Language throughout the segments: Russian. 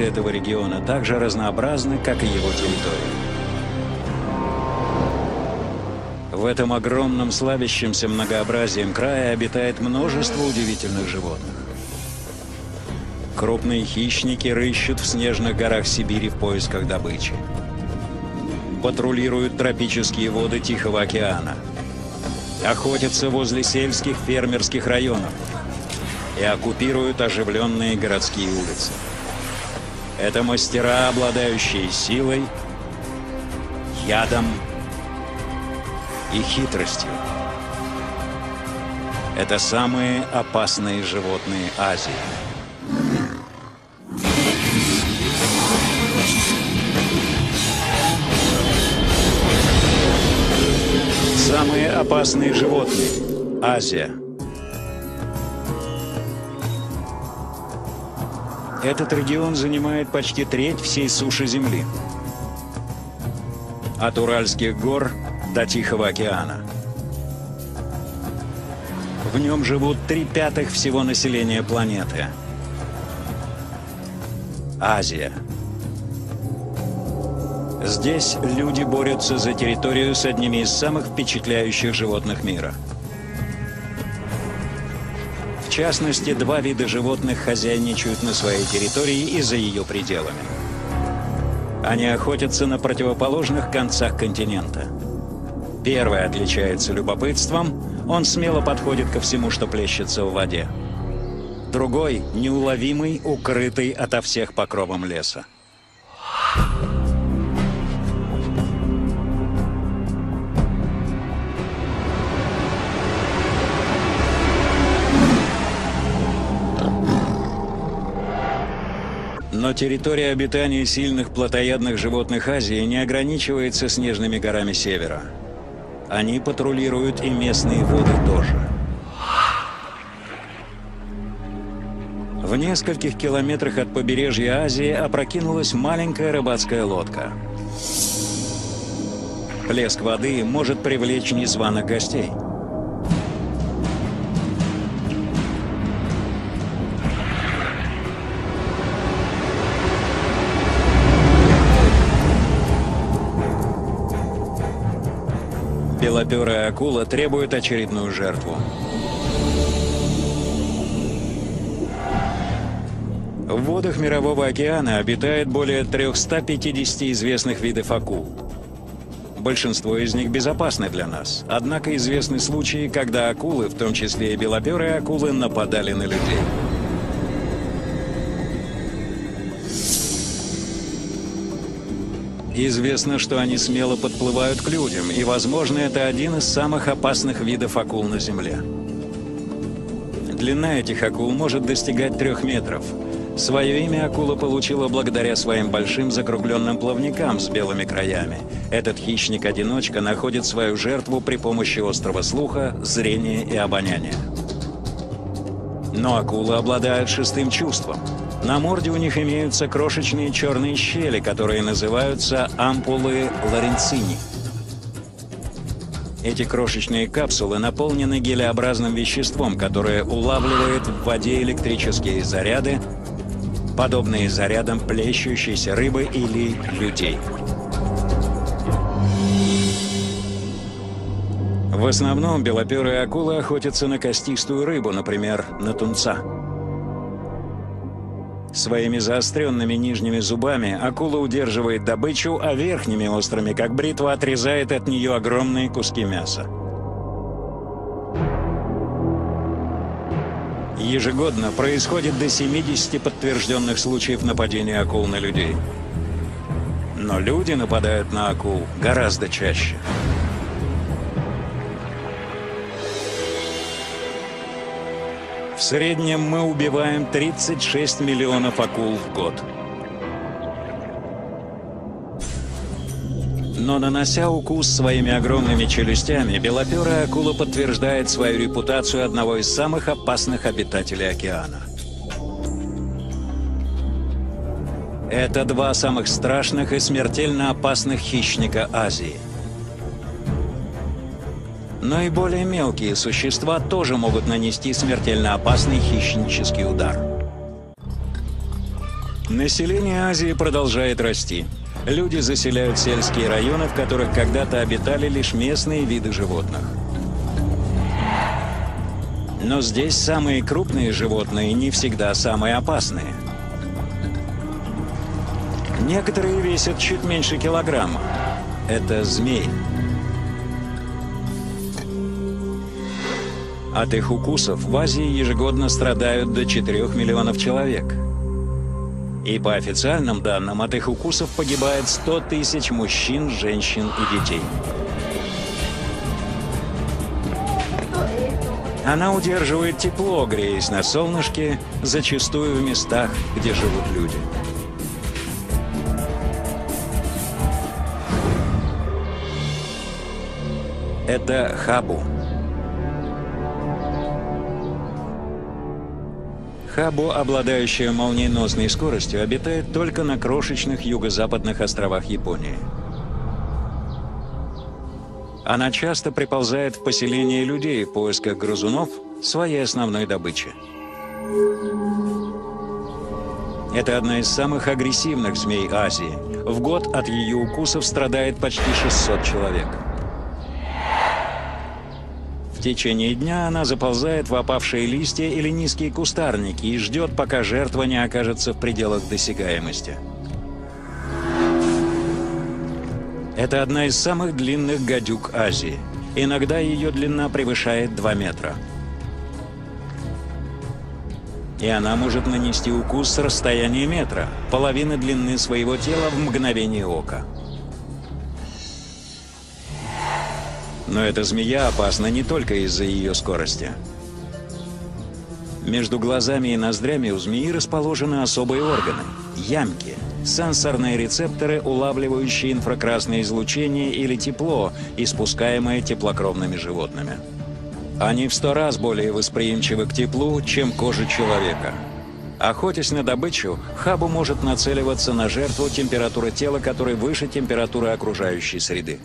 этого региона так же разнообразны, как и его территория. В этом огромном славящемся многообразием края обитает множество удивительных животных. Крупные хищники рыщут в снежных горах Сибири в поисках добычи. Патрулируют тропические воды Тихого океана. Охотятся возле сельских фермерских районов и оккупируют оживленные городские улицы. Это мастера, обладающие силой, ядом и хитростью. Это самые опасные животные Азии. Самые опасные животные. Азия. Этот регион занимает почти треть всей суши Земли. От Уральских гор до Тихого океана. В нем живут три пятых всего населения планеты. Азия. Здесь люди борются за территорию с одними из самых впечатляющих животных мира. Частности, два вида животных хозяйничают на своей территории и за ее пределами. Они охотятся на противоположных концах континента. Первый отличается любопытством, он смело подходит ко всему, что плещется в воде. Другой — неуловимый, укрытый ото всех покровом леса. Но территория обитания сильных плотоядных животных Азии не ограничивается снежными горами севера. Они патрулируют и местные воды тоже. В нескольких километрах от побережья Азии опрокинулась маленькая рыбацкая лодка. Плеск воды может привлечь незваных гостей. Белоперая акула требует очередную жертву. В водах Мирового океана обитает более 350 известных видов акул. Большинство из них безопасны для нас, однако известны случаи, когда акулы, в том числе и белоперые акулы, нападали на людей. Известно, что они смело подплывают к людям, и, возможно, это один из самых опасных видов акул на Земле. Длина этих акул может достигать трех метров. Свое имя акула получила благодаря своим большим закругленным плавникам с белыми краями. Этот хищник-одиночка находит свою жертву при помощи острого слуха, зрения и обоняния. Но акулы обладают шестым чувством — на морде у них имеются крошечные черные щели, которые называются ампулы лоренцини. Эти крошечные капсулы наполнены гелеобразным веществом, которое улавливает в воде электрические заряды, подобные зарядам плещущейся рыбы или людей. В основном белоперые акулы охотятся на костистую рыбу, например, на тунца. Своими заостренными нижними зубами акула удерживает добычу, а верхними острыми, как бритва, отрезает от нее огромные куски мяса. Ежегодно происходит до 70 подтвержденных случаев нападения акул на людей. Но люди нападают на акул гораздо чаще. В среднем мы убиваем 36 миллионов акул в год. Но нанося укус своими огромными челюстями, белоперая акула подтверждает свою репутацию одного из самых опасных обитателей океана. Это два самых страшных и смертельно опасных хищника Азии – но и более мелкие существа тоже могут нанести смертельно опасный хищнический удар. Население Азии продолжает расти. Люди заселяют сельские районы, в которых когда-то обитали лишь местные виды животных. Но здесь самые крупные животные не всегда самые опасные. Некоторые весят чуть меньше килограмма. Это змеи. От их укусов в Азии ежегодно страдают до 4 миллионов человек. И по официальным данным, от их укусов погибает 100 тысяч мужчин, женщин и детей. Она удерживает тепло, греясь на солнышке, зачастую в местах, где живут люди. Это хабу. Хабу, обладающая молниеносной скоростью, обитает только на крошечных юго-западных островах Японии. Она часто приползает в поселение людей в поисках грызунов своей основной добычи. Это одна из самых агрессивных змей Азии. В год от ее укусов страдает почти 600 человек. В течение дня она заползает в опавшие листья или низкие кустарники и ждет, пока жертва не окажется в пределах досягаемости. Это одна из самых длинных гадюк Азии. Иногда ее длина превышает 2 метра. И она может нанести укус с расстояния метра, половины длины своего тела в мгновение ока. Но эта змея опасна не только из-за ее скорости. Между глазами и ноздрями у змеи расположены особые органы – ямки, сенсорные рецепторы, улавливающие инфракрасное излучение или тепло, испускаемое теплокровными животными. Они в сто раз более восприимчивы к теплу, чем кожа человека. Охотясь на добычу, Хабу может нацеливаться на жертву температуры тела, которой выше температуры окружающей среды.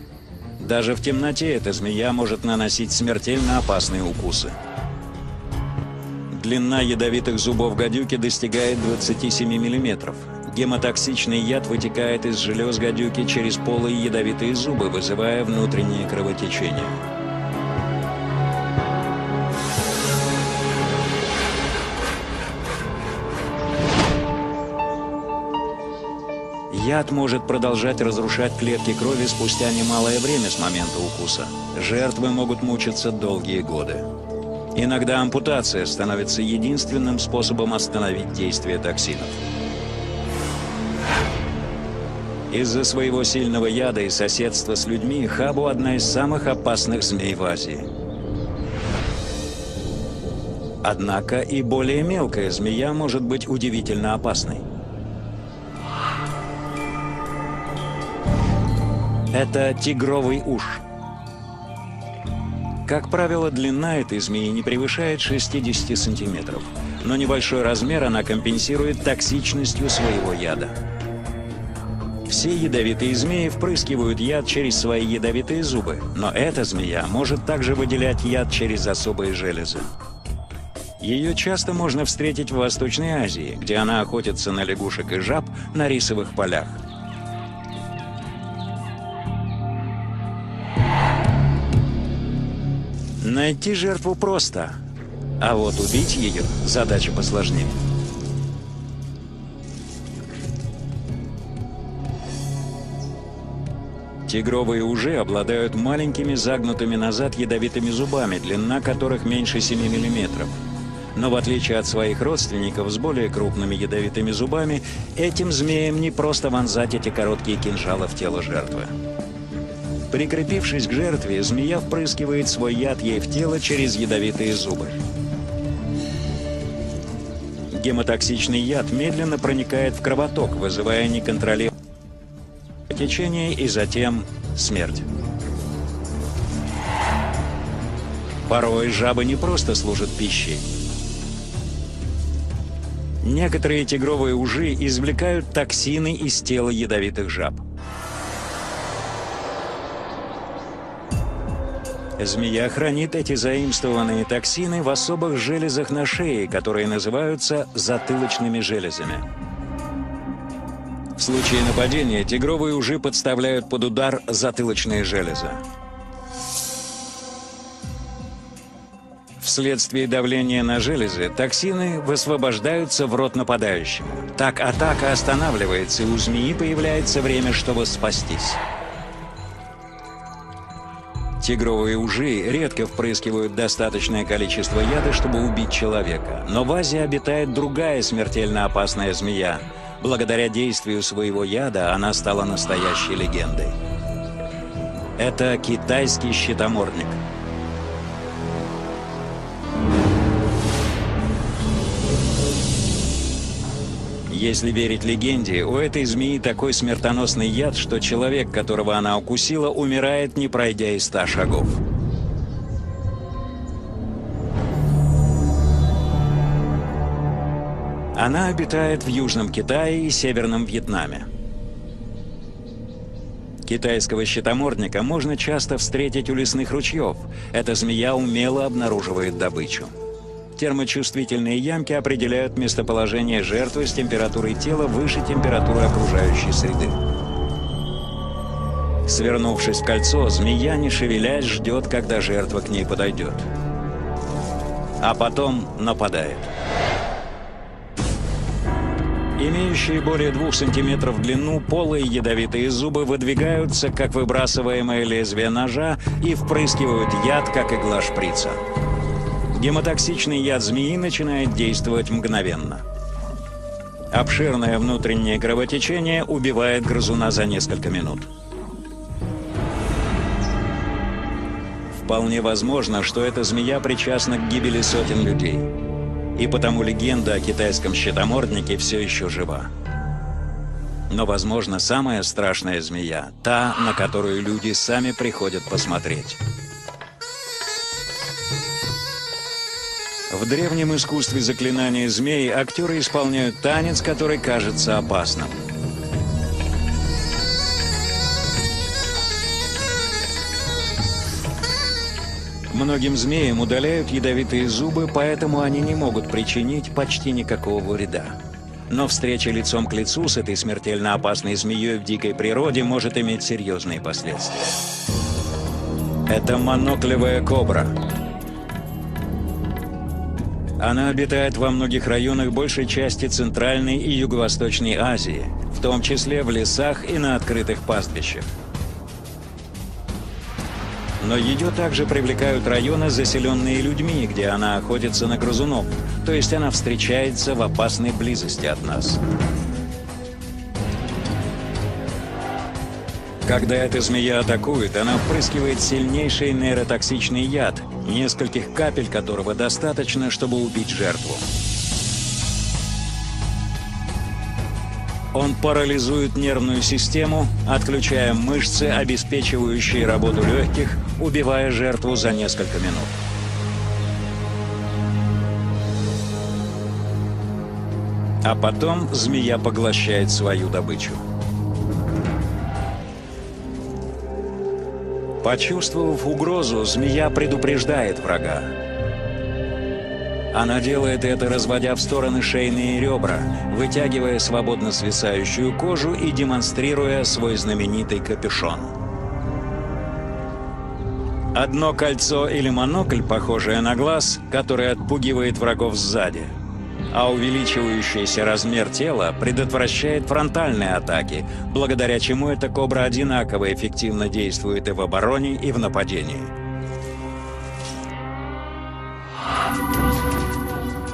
Даже в темноте эта змея может наносить смертельно опасные укусы. Длина ядовитых зубов гадюки достигает 27 мм. Гемотоксичный яд вытекает из желез гадюки через полые ядовитые зубы, вызывая внутреннее кровотечение. Яд может продолжать разрушать клетки крови спустя немалое время с момента укуса. Жертвы могут мучиться долгие годы. Иногда ампутация становится единственным способом остановить действие токсинов. Из-за своего сильного яда и соседства с людьми Хабу одна из самых опасных змей в Азии. Однако и более мелкая змея может быть удивительно опасной. Это тигровый уж. Как правило, длина этой змеи не превышает 60 сантиметров, но небольшой размер она компенсирует токсичностью своего яда. Все ядовитые змеи впрыскивают яд через свои ядовитые зубы, но эта змея может также выделять яд через особые железы. Ее часто можно встретить в Восточной Азии, где она охотится на лягушек и жаб на рисовых полях. Найти жертву просто, а вот убить ее – задача посложнее. Тигровые ужи обладают маленькими загнутыми назад ядовитыми зубами, длина которых меньше 7 мм. Но в отличие от своих родственников с более крупными ядовитыми зубами, этим змеям не просто вонзать эти короткие кинжалы в тело жертвы. Прикрепившись к жертве, змея впрыскивает свой яд ей в тело через ядовитые зубы. Гемотоксичный яд медленно проникает в кровоток, вызывая неконтролируемое течение и затем смерть. Порой жабы не просто служат пищей. Некоторые тигровые ужи извлекают токсины из тела ядовитых жаб. Змея хранит эти заимствованные токсины в особых железах на шее, которые называются затылочными железами. В случае нападения тигровые ужи подставляют под удар затылочные железы. Вследствие давления на железы токсины высвобождаются в рот нападающему. Так атака останавливается, и у змеи появляется время, чтобы спастись. Тигровые ужи редко впрыскивают достаточное количество яда, чтобы убить человека. Но в Азии обитает другая смертельно опасная змея. Благодаря действию своего яда она стала настоящей легендой. Это китайский щитомордник – Если верить легенде, у этой змеи такой смертоносный яд, что человек, которого она укусила, умирает, не пройдя и ста шагов. Она обитает в Южном Китае и Северном Вьетнаме. Китайского щитомордника можно часто встретить у лесных ручьев. Эта змея умело обнаруживает добычу. Термочувствительные ямки определяют местоположение жертвы с температурой тела выше температуры окружающей среды. Свернувшись в кольцо, змея, не шевелясь, ждет, когда жертва к ней подойдет. А потом нападает. Имеющие более двух сантиметров длину полые ядовитые зубы выдвигаются, как выбрасываемое лезвие ножа, и впрыскивают яд, как игла шприца. Гемотоксичный яд змеи начинает действовать мгновенно. Обширное внутреннее кровотечение убивает грызуна за несколько минут. Вполне возможно, что эта змея причастна к гибели сотен людей. И потому легенда о китайском щитоморднике все еще жива. Но, возможно, самая страшная змея – та, на которую люди сами приходят посмотреть. В древнем искусстве заклинания змей актеры исполняют танец, который кажется опасным. Многим змеям удаляют ядовитые зубы, поэтому они не могут причинить почти никакого вреда. Но встреча лицом к лицу с этой смертельно опасной змеей в дикой природе может иметь серьезные последствия. Это моноклевая кобра – она обитает во многих районах большей части Центральной и Юго-Восточной Азии, в том числе в лесах и на открытых пастбищах. Но ее также привлекают районы, заселенные людьми, где она охотится на грызунов, то есть она встречается в опасной близости от нас. Когда эта змея атакует, она впрыскивает сильнейший нейротоксичный яд, нескольких капель которого достаточно, чтобы убить жертву. Он парализует нервную систему, отключая мышцы, обеспечивающие работу легких, убивая жертву за несколько минут. А потом змея поглощает свою добычу. Почувствовав угрозу, змея предупреждает врага. Она делает это, разводя в стороны шейные ребра, вытягивая свободно свисающую кожу и демонстрируя свой знаменитый капюшон. Одно кольцо или монокль, похожее на глаз, который отпугивает врагов сзади – а увеличивающийся размер тела предотвращает фронтальные атаки, благодаря чему эта кобра одинаково эффективно действует и в обороне, и в нападении.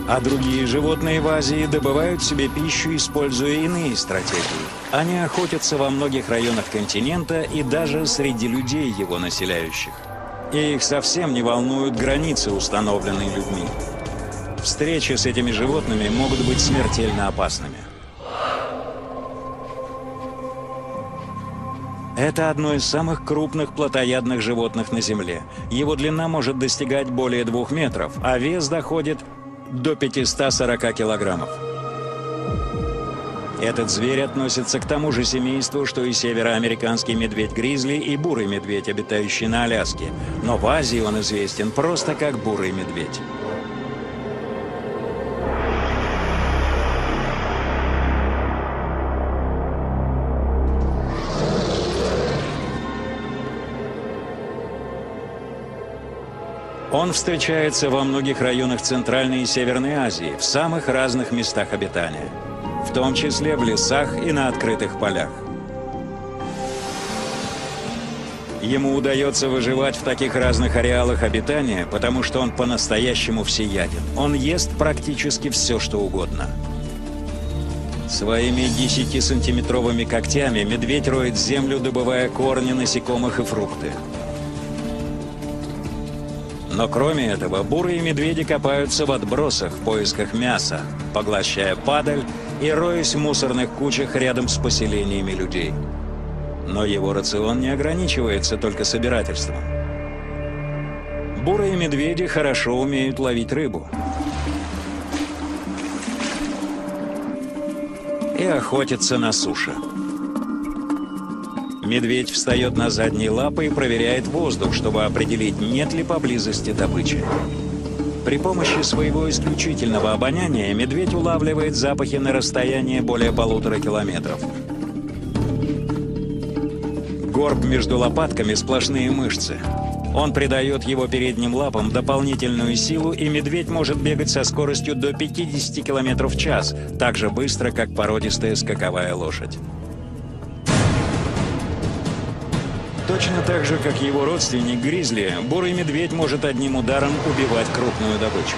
А другие животные в Азии добывают себе пищу, используя иные стратегии. Они охотятся во многих районах континента и даже среди людей, его населяющих. И их совсем не волнуют границы, установленные людьми. Встречи с этими животными могут быть смертельно опасными. Это одно из самых крупных плотоядных животных на Земле. Его длина может достигать более двух метров, а вес доходит до 540 килограммов. Этот зверь относится к тому же семейству, что и североамериканский медведь-гризли и бурый медведь, обитающий на Аляске. Но в Азии он известен просто как бурый медведь. Он встречается во многих районах Центральной и Северной Азии, в самых разных местах обитания, в том числе в лесах и на открытых полях. Ему удается выживать в таких разных ареалах обитания, потому что он по-настоящему всеяден. Он ест практически все, что угодно. Своими 10-сантиметровыми когтями медведь роет землю, добывая корни насекомых и фрукты. Но кроме этого, бурые медведи копаются в отбросах в поисках мяса, поглощая падаль и роясь в мусорных кучах рядом с поселениями людей. Но его рацион не ограничивается только собирательством. Бурые медведи хорошо умеют ловить рыбу. И охотиться на суше. Медведь встает на задние лапы и проверяет воздух, чтобы определить, нет ли поблизости добычи. При помощи своего исключительного обоняния медведь улавливает запахи на расстоянии более полутора километров. Горб между лопатками сплошные мышцы. Он придает его передним лапам дополнительную силу, и медведь может бегать со скоростью до 50 км в час, так же быстро, как породистая скаковая лошадь. Точно так же, как его родственник Гризли, бурый медведь может одним ударом убивать крупную добычу.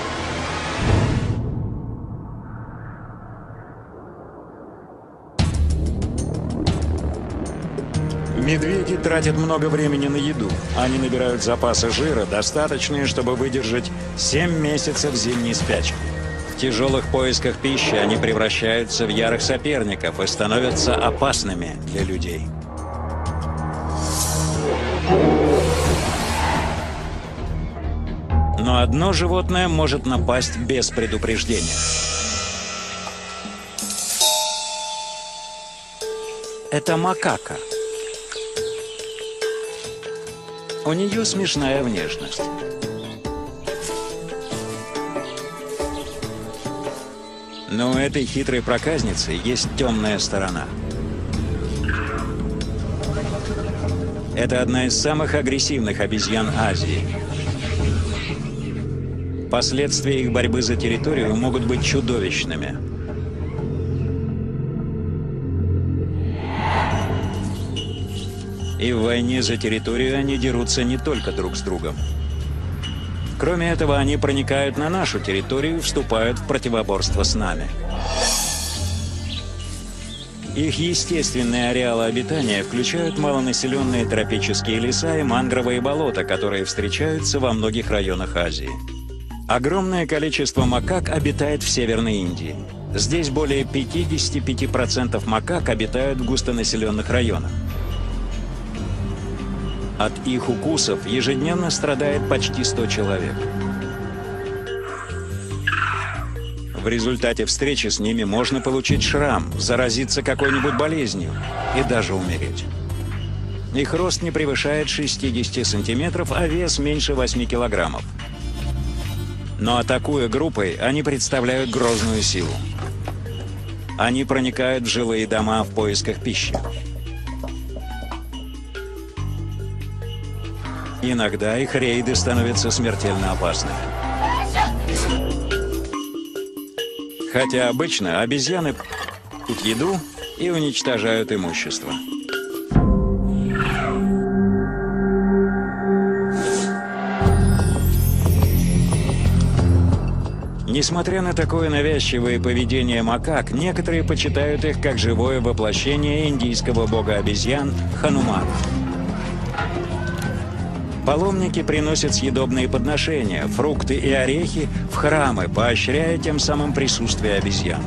Медведи тратят много времени на еду. Они набирают запасы жира, достаточные, чтобы выдержать 7 месяцев зимней спячки. В тяжелых поисках пищи они превращаются в ярых соперников и становятся опасными для людей. Но одно животное может напасть без предупреждения. Это макака. У нее смешная внешность. Но у этой хитрой проказницы есть темная сторона – Это одна из самых агрессивных обезьян Азии. Последствия их борьбы за территорию могут быть чудовищными. И в войне за территорию они дерутся не только друг с другом. Кроме этого, они проникают на нашу территорию и вступают в противоборство с нами. Их естественные ареалы обитания включают малонаселенные тропические леса и мангровые болота, которые встречаются во многих районах Азии. Огромное количество макак обитает в Северной Индии. Здесь более 55% макак обитают в густонаселенных районах. От их укусов ежедневно страдает почти 100 человек. В результате встречи с ними можно получить шрам, заразиться какой-нибудь болезнью и даже умереть. Их рост не превышает 60 сантиметров, а вес меньше 8 килограммов. Но атакуя группой, они представляют грозную силу. Они проникают в жилые дома в поисках пищи. Иногда их рейды становятся смертельно опасными. Хотя обычно обезьяны пьют еду и уничтожают имущество. Несмотря на такое навязчивое поведение макак, некоторые почитают их как живое воплощение индийского бога обезьян Ханумана. Паломники приносят съедобные подношения, фрукты и орехи в храмы, поощряя тем самым присутствие обезьян.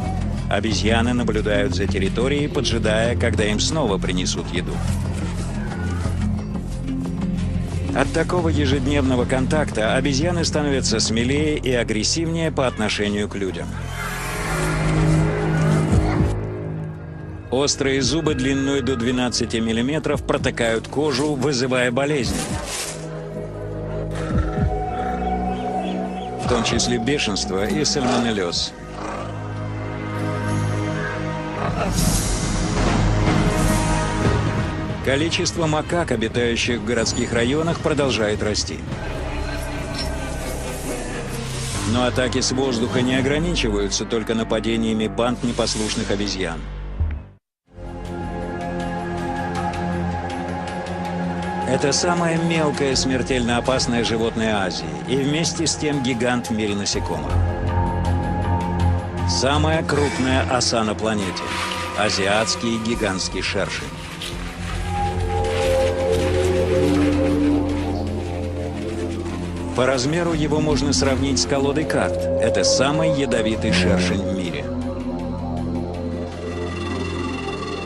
Обезьяны наблюдают за территорией, поджидая, когда им снова принесут еду. От такого ежедневного контакта обезьяны становятся смелее и агрессивнее по отношению к людям. Острые зубы длиной до 12 мм протыкают кожу, вызывая болезни. в том числе бешенство и сальмонеллез. Количество макак, обитающих в городских районах, продолжает расти. Но атаки с воздуха не ограничиваются только нападениями банд непослушных обезьян. Это самое мелкое смертельно опасное животное Азии и вместе с тем гигант в мире насекомых. Самая крупная оса на планете – азиатский гигантский шершень. По размеру его можно сравнить с колодой карт. Это самый ядовитый шершень в мире.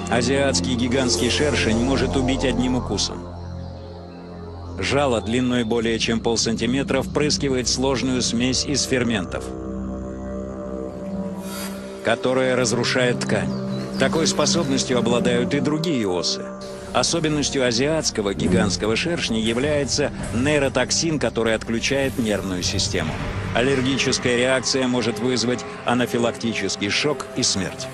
Азиатский гигантский шершень может убить одним укусом. Жало длиной более чем полсантиметра впрыскивает сложную смесь из ферментов, которая разрушает ткань. Такой способностью обладают и другие осы. Особенностью азиатского гигантского шершня является нейротоксин, который отключает нервную систему. Аллергическая реакция может вызвать анафилактический шок и смерть.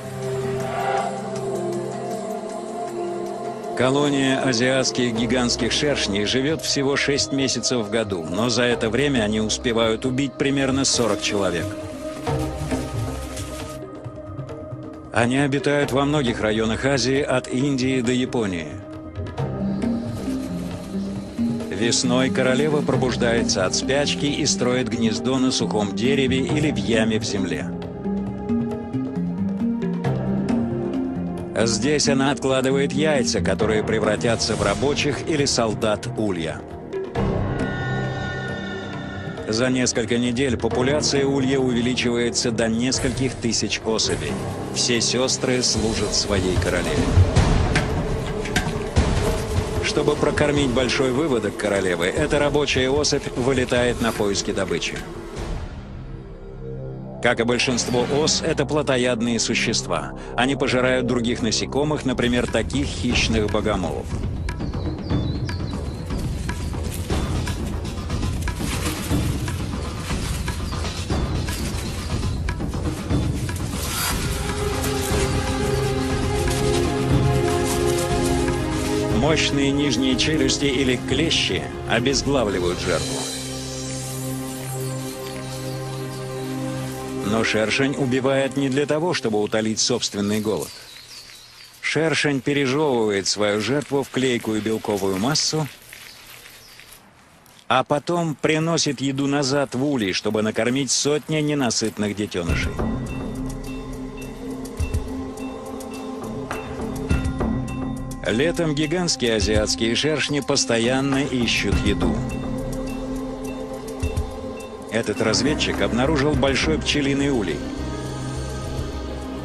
Колония азиатских гигантских шершней живет всего 6 месяцев в году, но за это время они успевают убить примерно 40 человек. Они обитают во многих районах Азии, от Индии до Японии. Весной королева пробуждается от спячки и строит гнездо на сухом дереве или в яме в земле. Здесь она откладывает яйца, которые превратятся в рабочих или солдат улья. За несколько недель популяция улья увеличивается до нескольких тысяч особей. Все сестры служат своей королеве. Чтобы прокормить большой выводок королевы, эта рабочая особь вылетает на поиски добычи. Как и большинство ос, это плотоядные существа. Они пожирают других насекомых, например, таких хищных богомолов. Мощные нижние челюсти или клещи обезглавливают жертву. Но шершень убивает не для того, чтобы утолить собственный голод. Шершень пережевывает свою жертву в клейкую белковую массу, а потом приносит еду назад в улей, чтобы накормить сотни ненасытных детенышей. Летом гигантские азиатские шершни постоянно ищут еду. Этот разведчик обнаружил большой пчелиный улей.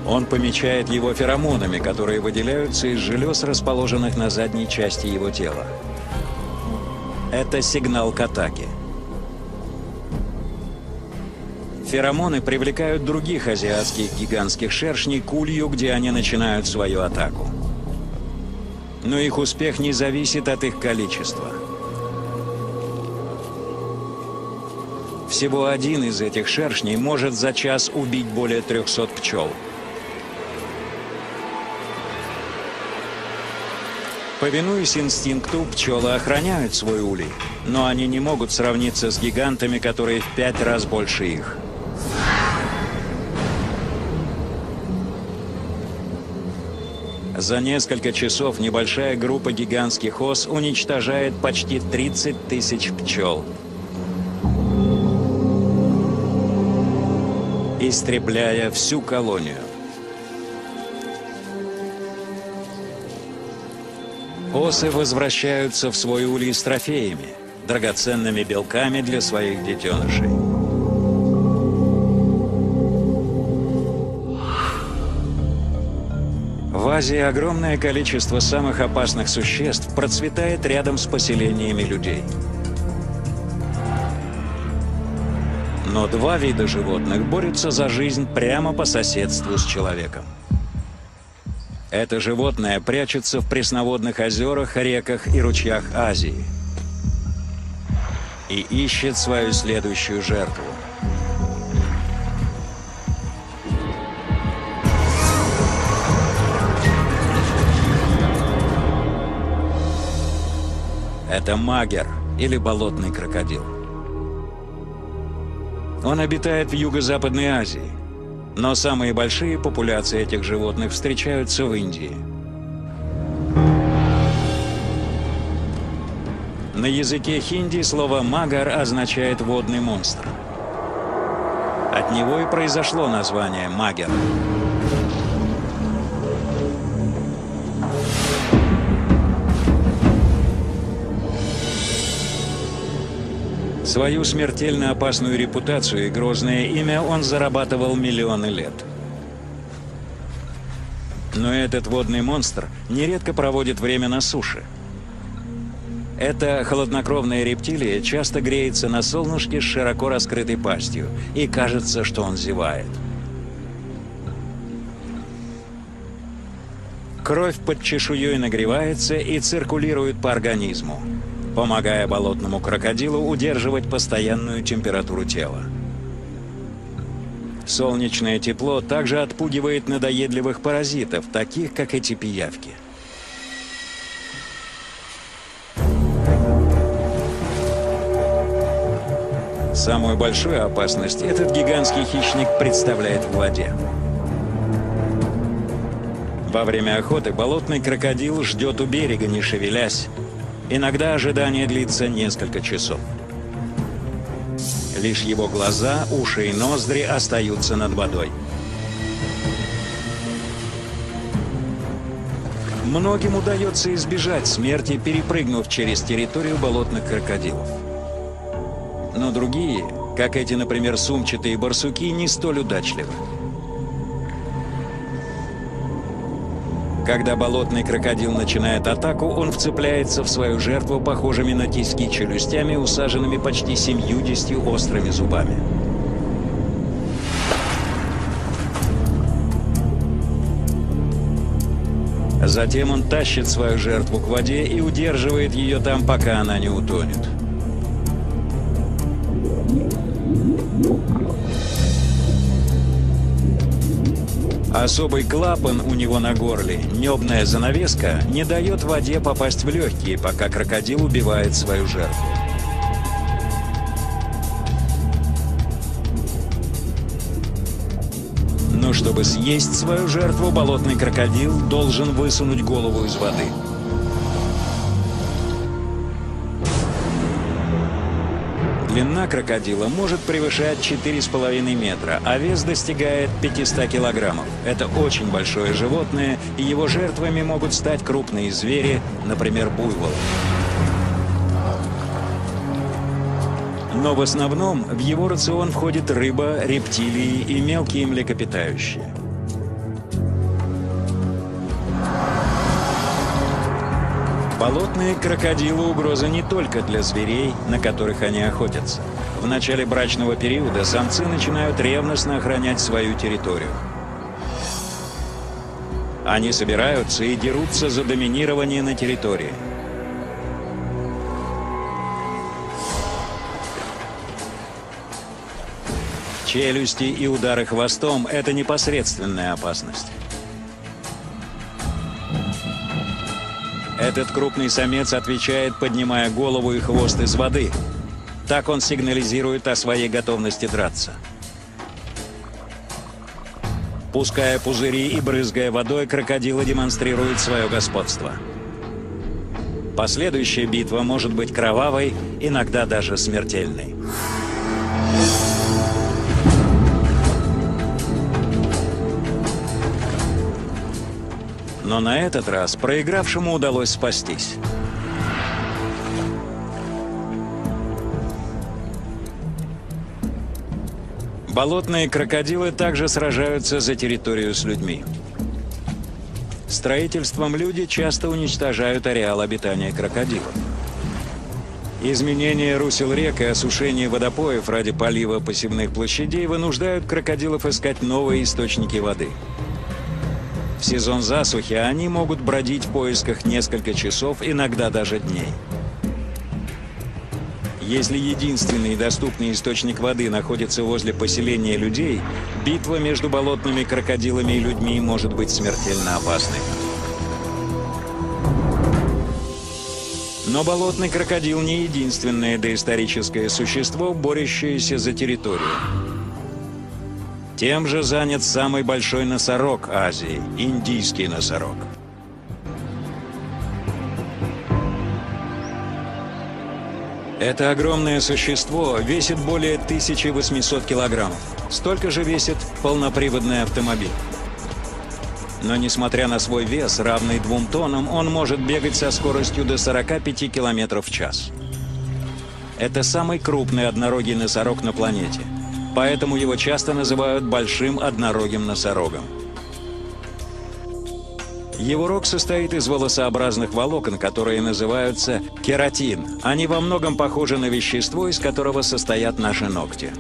Он помечает его феромонами, которые выделяются из желез, расположенных на задней части его тела. Это сигнал к атаке. Феромоны привлекают других азиатских гигантских шершней к улью, где они начинают свою атаку но их успех не зависит от их количества. Всего один из этих шершней может за час убить более 300 пчел. Повинуясь инстинкту, пчелы охраняют свой улей, но они не могут сравниться с гигантами, которые в пять раз больше их. За несколько часов небольшая группа гигантских ос уничтожает почти 30 тысяч пчел. Истребляя всю колонию. Осы возвращаются в свой улей с трофеями, драгоценными белками для своих детенышей. Азии огромное количество самых опасных существ процветает рядом с поселениями людей. Но два вида животных борются за жизнь прямо по соседству с человеком. Это животное прячется в пресноводных озерах, реках и ручьях Азии и ищет свою следующую жертву. Это магер или болотный крокодил. Он обитает в Юго-Западной Азии, но самые большие популяции этих животных встречаются в Индии. На языке хинди слово «магар» означает «водный монстр». От него и произошло название «магер». Свою смертельно опасную репутацию и грозное имя он зарабатывал миллионы лет. Но этот водный монстр нередко проводит время на суше. Эта холоднокровная рептилия часто греется на солнышке с широко раскрытой пастью, и кажется, что он зевает. Кровь под чешуей нагревается и циркулирует по организму помогая болотному крокодилу удерживать постоянную температуру тела. Солнечное тепло также отпугивает надоедливых паразитов, таких как эти пиявки. Самую большую опасность этот гигантский хищник представляет в воде. Во время охоты болотный крокодил ждет у берега, не шевелясь, Иногда ожидание длится несколько часов. Лишь его глаза, уши и ноздри остаются над водой. Многим удается избежать смерти, перепрыгнув через территорию болотных крокодилов. Но другие, как эти, например, сумчатые барсуки, не столь удачливы. Когда болотный крокодил начинает атаку, он вцепляется в свою жертву похожими на тиски челюстями, усаженными почти семьюдесятью острыми зубами. Затем он тащит свою жертву к воде и удерживает ее там, пока она не утонет. Особый клапан у него на горле, небная занавеска, не дает воде попасть в легкие, пока крокодил убивает свою жертву. Но чтобы съесть свою жертву, болотный крокодил должен высунуть голову из воды. Длина крокодила может превышать 4,5 метра, а вес достигает 500 килограммов. Это очень большое животное, и его жертвами могут стать крупные звери, например, буйвол. Но в основном в его рацион входит рыба, рептилии и мелкие млекопитающие. Болотные крокодилы – угроза не только для зверей, на которых они охотятся. В начале брачного периода самцы начинают ревностно охранять свою территорию. Они собираются и дерутся за доминирование на территории. Челюсти и удары хвостом – это непосредственная опасность. Этот крупный самец отвечает, поднимая голову и хвост из воды. Так он сигнализирует о своей готовности драться. Пуская пузыри и брызгая водой, крокодилы демонстрируют свое господство. Последующая битва может быть кровавой, иногда даже смертельной. Но на этот раз проигравшему удалось спастись. Болотные крокодилы также сражаются за территорию с людьми. Строительством люди часто уничтожают ареал обитания крокодилов. Изменение русел рек и осушение водопоев ради полива посевных площадей вынуждают крокодилов искать новые источники воды – в сезон засухи они могут бродить в поисках несколько часов, иногда даже дней. Если единственный доступный источник воды находится возле поселения людей, битва между болотными крокодилами и людьми может быть смертельно опасной. Но болотный крокодил не единственное доисторическое существо, борющееся за территорию. Тем же занят самый большой носорог Азии – индийский носорог. Это огромное существо весит более 1800 килограммов. Столько же весит полноприводный автомобиль. Но несмотря на свой вес, равный двум тоннам, он может бегать со скоростью до 45 км в час. Это самый крупный однорогий носорог на планете. Поэтому его часто называют большим однорогим носорогом. Его рог состоит из волосообразных волокон, которые называются кератин. Они во многом похожи на вещество, из которого состоят наши ногти.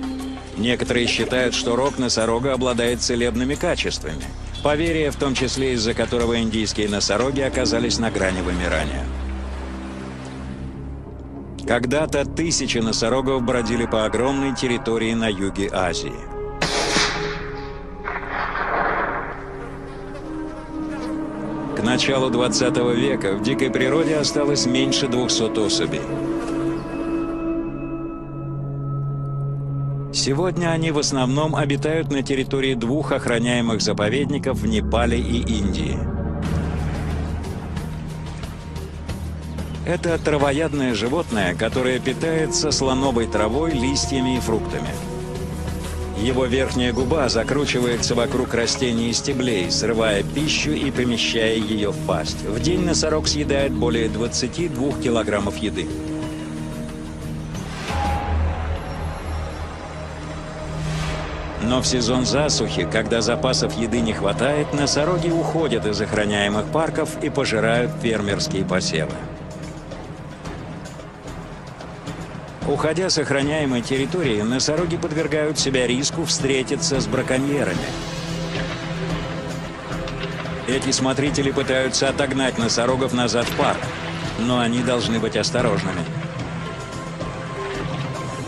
Некоторые считают, что рог носорога обладает целебными качествами. Поверие, в том числе из-за которого индийские носороги оказались на грани вымирания. Когда-то тысячи носорогов бродили по огромной территории на юге Азии. К началу 20 века в дикой природе осталось меньше 200 особей. Сегодня они в основном обитают на территории двух охраняемых заповедников в Непале и Индии. Это травоядное животное, которое питается слоновой травой, листьями и фруктами. Его верхняя губа закручивается вокруг растений и стеблей, срывая пищу и помещая ее в пасть. В день носорог съедает более 22 килограммов еды. Но в сезон засухи, когда запасов еды не хватает, носороги уходят из охраняемых парков и пожирают фермерские посевы. Уходя с охраняемой территории, носороги подвергают себя риску встретиться с браконьерами. Эти смотрители пытаются отогнать носорогов назад в парк, но они должны быть осторожными.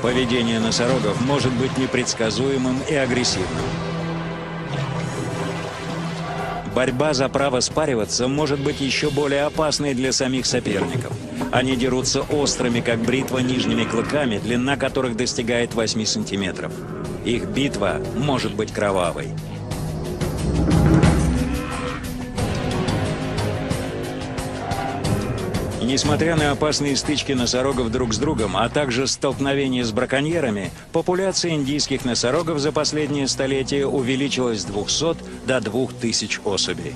Поведение носорогов может быть непредсказуемым и агрессивным. Борьба за право спариваться может быть еще более опасной для самих соперников. Они дерутся острыми, как бритва, нижними клыками, длина которых достигает 8 сантиметров. Их битва может быть кровавой. Несмотря на опасные стычки носорогов друг с другом, а также столкновения с браконьерами, популяция индийских носорогов за последние столетия увеличилась с 200 до 2000 особей.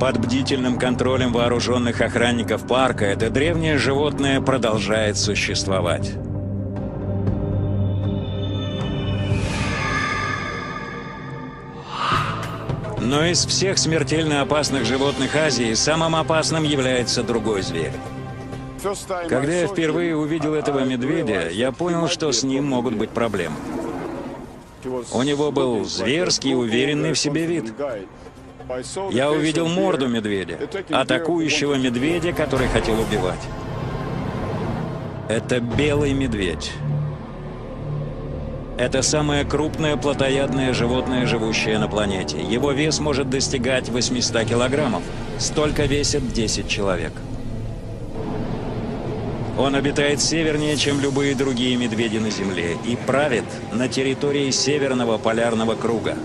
Под бдительным контролем вооруженных охранников парка это древнее животное продолжает существовать. Но из всех смертельно опасных животных Азии самым опасным является другой зверь. Когда я впервые увидел этого медведя, я понял, что с ним могут быть проблемы. У него был зверский, уверенный в себе вид. Я увидел морду медведя, атакующего медведя, который хотел убивать. Это белый медведь. Это самое крупное плотоядное животное, живущее на планете. Его вес может достигать 800 килограммов. Столько весит 10 человек. Он обитает севернее, чем любые другие медведи на Земле, и правит на территории Северного полярного круга,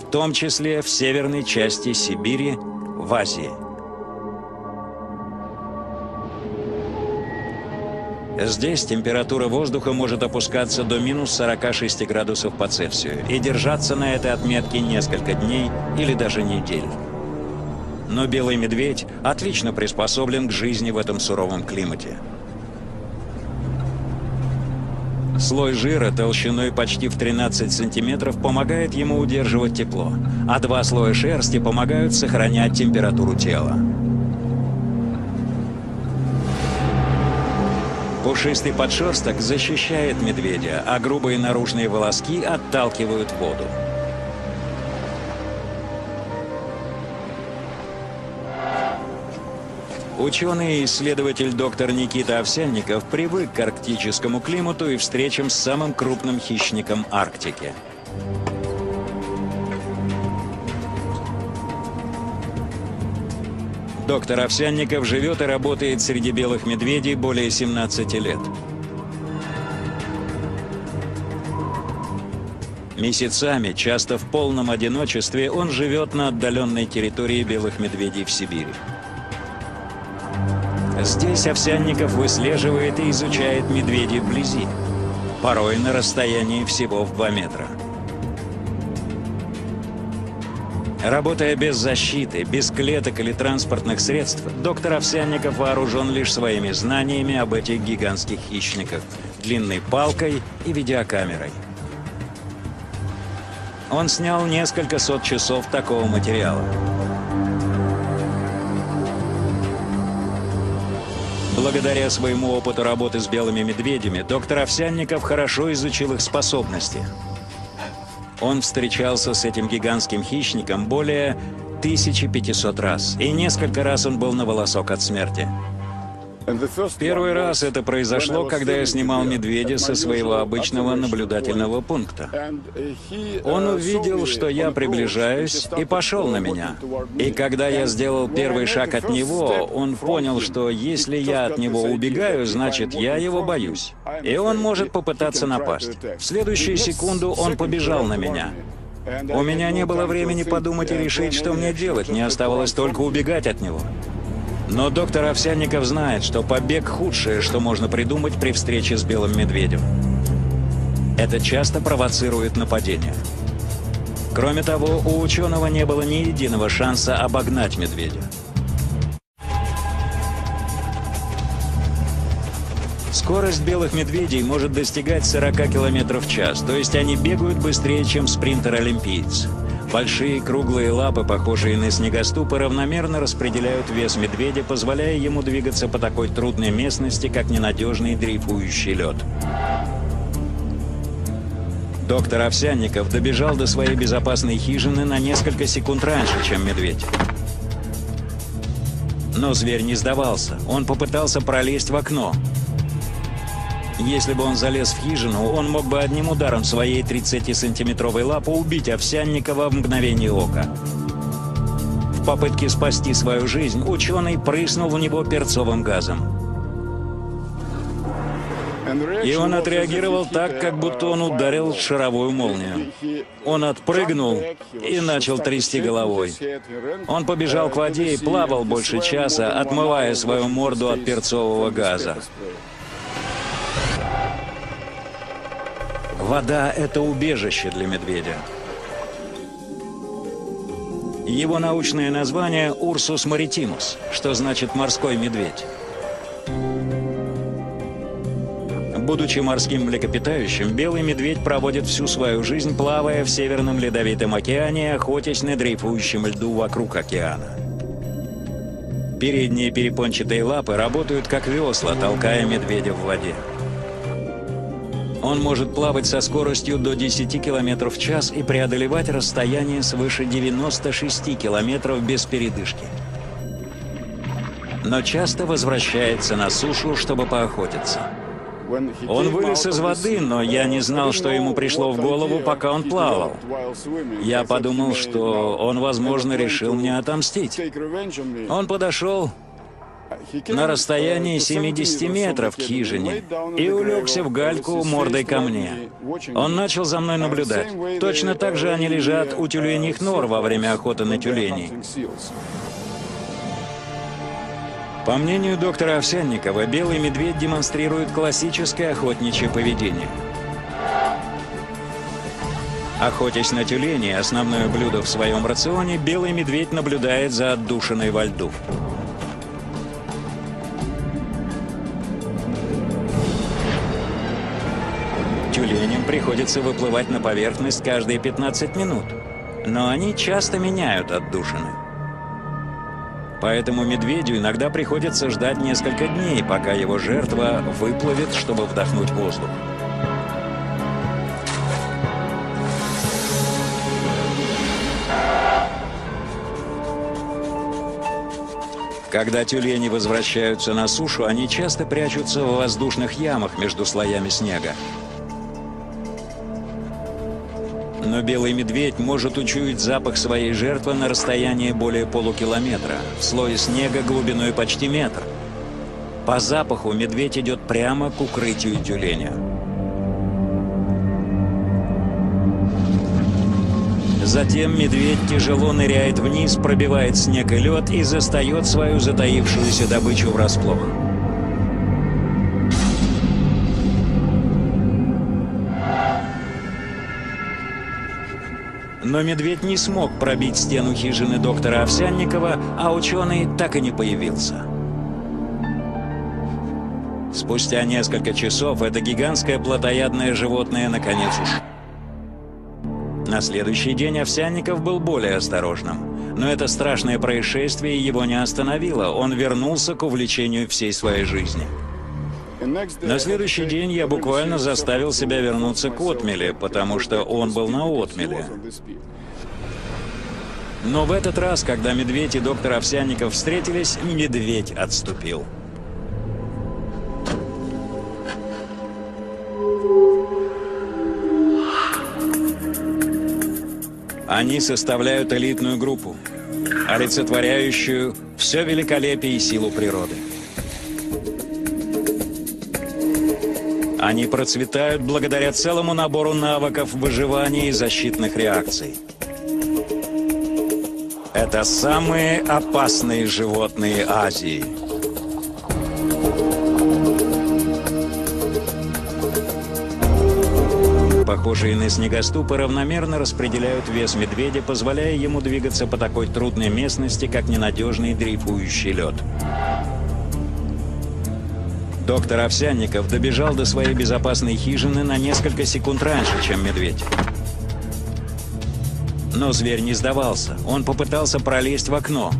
в том числе в северной части Сибири, в Азии. Здесь температура воздуха может опускаться до минус 46 градусов по Цельсию и держаться на этой отметке несколько дней или даже недель. Но белый медведь отлично приспособлен к жизни в этом суровом климате. Слой жира толщиной почти в 13 сантиметров помогает ему удерживать тепло, а два слоя шерсти помогают сохранять температуру тела. Пушистый подшерсток защищает медведя, а грубые наружные волоски отталкивают воду. Ученый и исследователь доктор Никита Овсянников привык к арктическому климату и встречам с самым крупным хищником Арктики. Доктор Овсянников живет и работает среди белых медведей более 17 лет. Месяцами, часто в полном одиночестве, он живет на отдаленной территории белых медведей в Сибири. Здесь Овсянников выслеживает и изучает медведей вблизи, порой на расстоянии всего в 2 метра. Работая без защиты, без клеток или транспортных средств, доктор Овсянников вооружен лишь своими знаниями об этих гигантских хищниках, длинной палкой и видеокамерой. Он снял несколько сот часов такого материала. Благодаря своему опыту работы с белыми медведями, доктор Овсянников хорошо изучил их способности. Он встречался с этим гигантским хищником более 1500 раз, и несколько раз он был на волосок от смерти. Первый раз это произошло, когда я снимал медведя со своего обычного наблюдательного пункта. Он увидел, что я приближаюсь, и пошел на меня. И когда я сделал первый шаг от него, он понял, что если я от него убегаю, значит, я его боюсь. И он может попытаться напасть. В следующую секунду он побежал на меня. У меня не было времени подумать и решить, что мне делать, мне оставалось только убегать от него. Но доктор Овсянников знает, что побег – худшее, что можно придумать при встрече с белым медведем. Это часто провоцирует нападение. Кроме того, у ученого не было ни единого шанса обогнать медведя. Скорость белых медведей может достигать 40 км в час, то есть они бегают быстрее, чем спринтер-олимпиец. Большие круглые лапы, похожие на снегоступы, равномерно распределяют вес медведя, позволяя ему двигаться по такой трудной местности, как ненадежный дрейфующий лед. Доктор Овсянников добежал до своей безопасной хижины на несколько секунд раньше, чем медведь. Но зверь не сдавался. Он попытался пролезть в окно. Если бы он залез в хижину, он мог бы одним ударом своей 30-сантиметровой лапы убить Овсянникова в мгновение ока. В попытке спасти свою жизнь ученый прыснул в него перцовым газом. И он отреагировал так, как будто он ударил шаровую молнию. Он отпрыгнул и начал трясти головой. Он побежал к воде и плавал больше часа, отмывая свою морду от перцового газа. Вода — это убежище для медведя. Его научное название — Урсус маритимус, что значит «морской медведь». Будучи морским млекопитающим, белый медведь проводит всю свою жизнь, плавая в Северном Ледовитом океане, охотясь на дрейфующем льду вокруг океана. Передние перепончатые лапы работают как весла, толкая медведя в воде. Он может плавать со скоростью до 10 км в час и преодолевать расстояние свыше 96 км без передышки. Но часто возвращается на сушу, чтобы поохотиться. Он вылез из воды, но я не знал, что ему пришло в голову, пока он плавал. Я подумал, что он, возможно, решил мне отомстить. Он подошел, на расстоянии 70 метров к хижине и улегся в гальку мордой ко мне. Он начал за мной наблюдать. Точно так же они лежат у тюленьих нор во время охоты на тюленей. По мнению доктора Овсянникова, белый медведь демонстрирует классическое охотничье поведение. Охотясь на тюленей, основное блюдо в своем рационе, белый медведь наблюдает за отдушиной во льду. Приходится выплывать на поверхность каждые 15 минут, но они часто меняют отдушины. Поэтому медведю иногда приходится ждать несколько дней, пока его жертва выплывет, чтобы вдохнуть воздух. Когда тюлени возвращаются на сушу, они часто прячутся в воздушных ямах между слоями снега. Но белый медведь может учуять запах своей жертвы на расстоянии более полукилометра, в слое снега глубиной почти метр. По запаху медведь идет прямо к укрытию тюленя. Затем медведь тяжело ныряет вниз, пробивает снег и лед и застает свою затаившуюся добычу врасплох. Но медведь не смог пробить стену хижины доктора Овсянникова, а ученый так и не появился. Спустя несколько часов это гигантское плотоядное животное наконец ушло. На следующий день Овсянников был более осторожным. Но это страшное происшествие его не остановило. Он вернулся к увлечению всей своей жизни. На следующий день я буквально заставил себя вернуться к отмеле, потому что он был на отмеле. Но в этот раз, когда медведь и доктор Овсянников встретились, медведь отступил. Они составляют элитную группу, олицетворяющую все великолепие и силу природы. Они процветают благодаря целому набору навыков выживания и защитных реакций. Это самые опасные животные Азии. Похожие на снегоступы равномерно распределяют вес медведя, позволяя ему двигаться по такой трудной местности, как ненадежный дрейфующий лед. Доктор Овсянников добежал до своей безопасной хижины на несколько секунд раньше, чем медведь. Но зверь не сдавался. Он попытался пролезть в окно.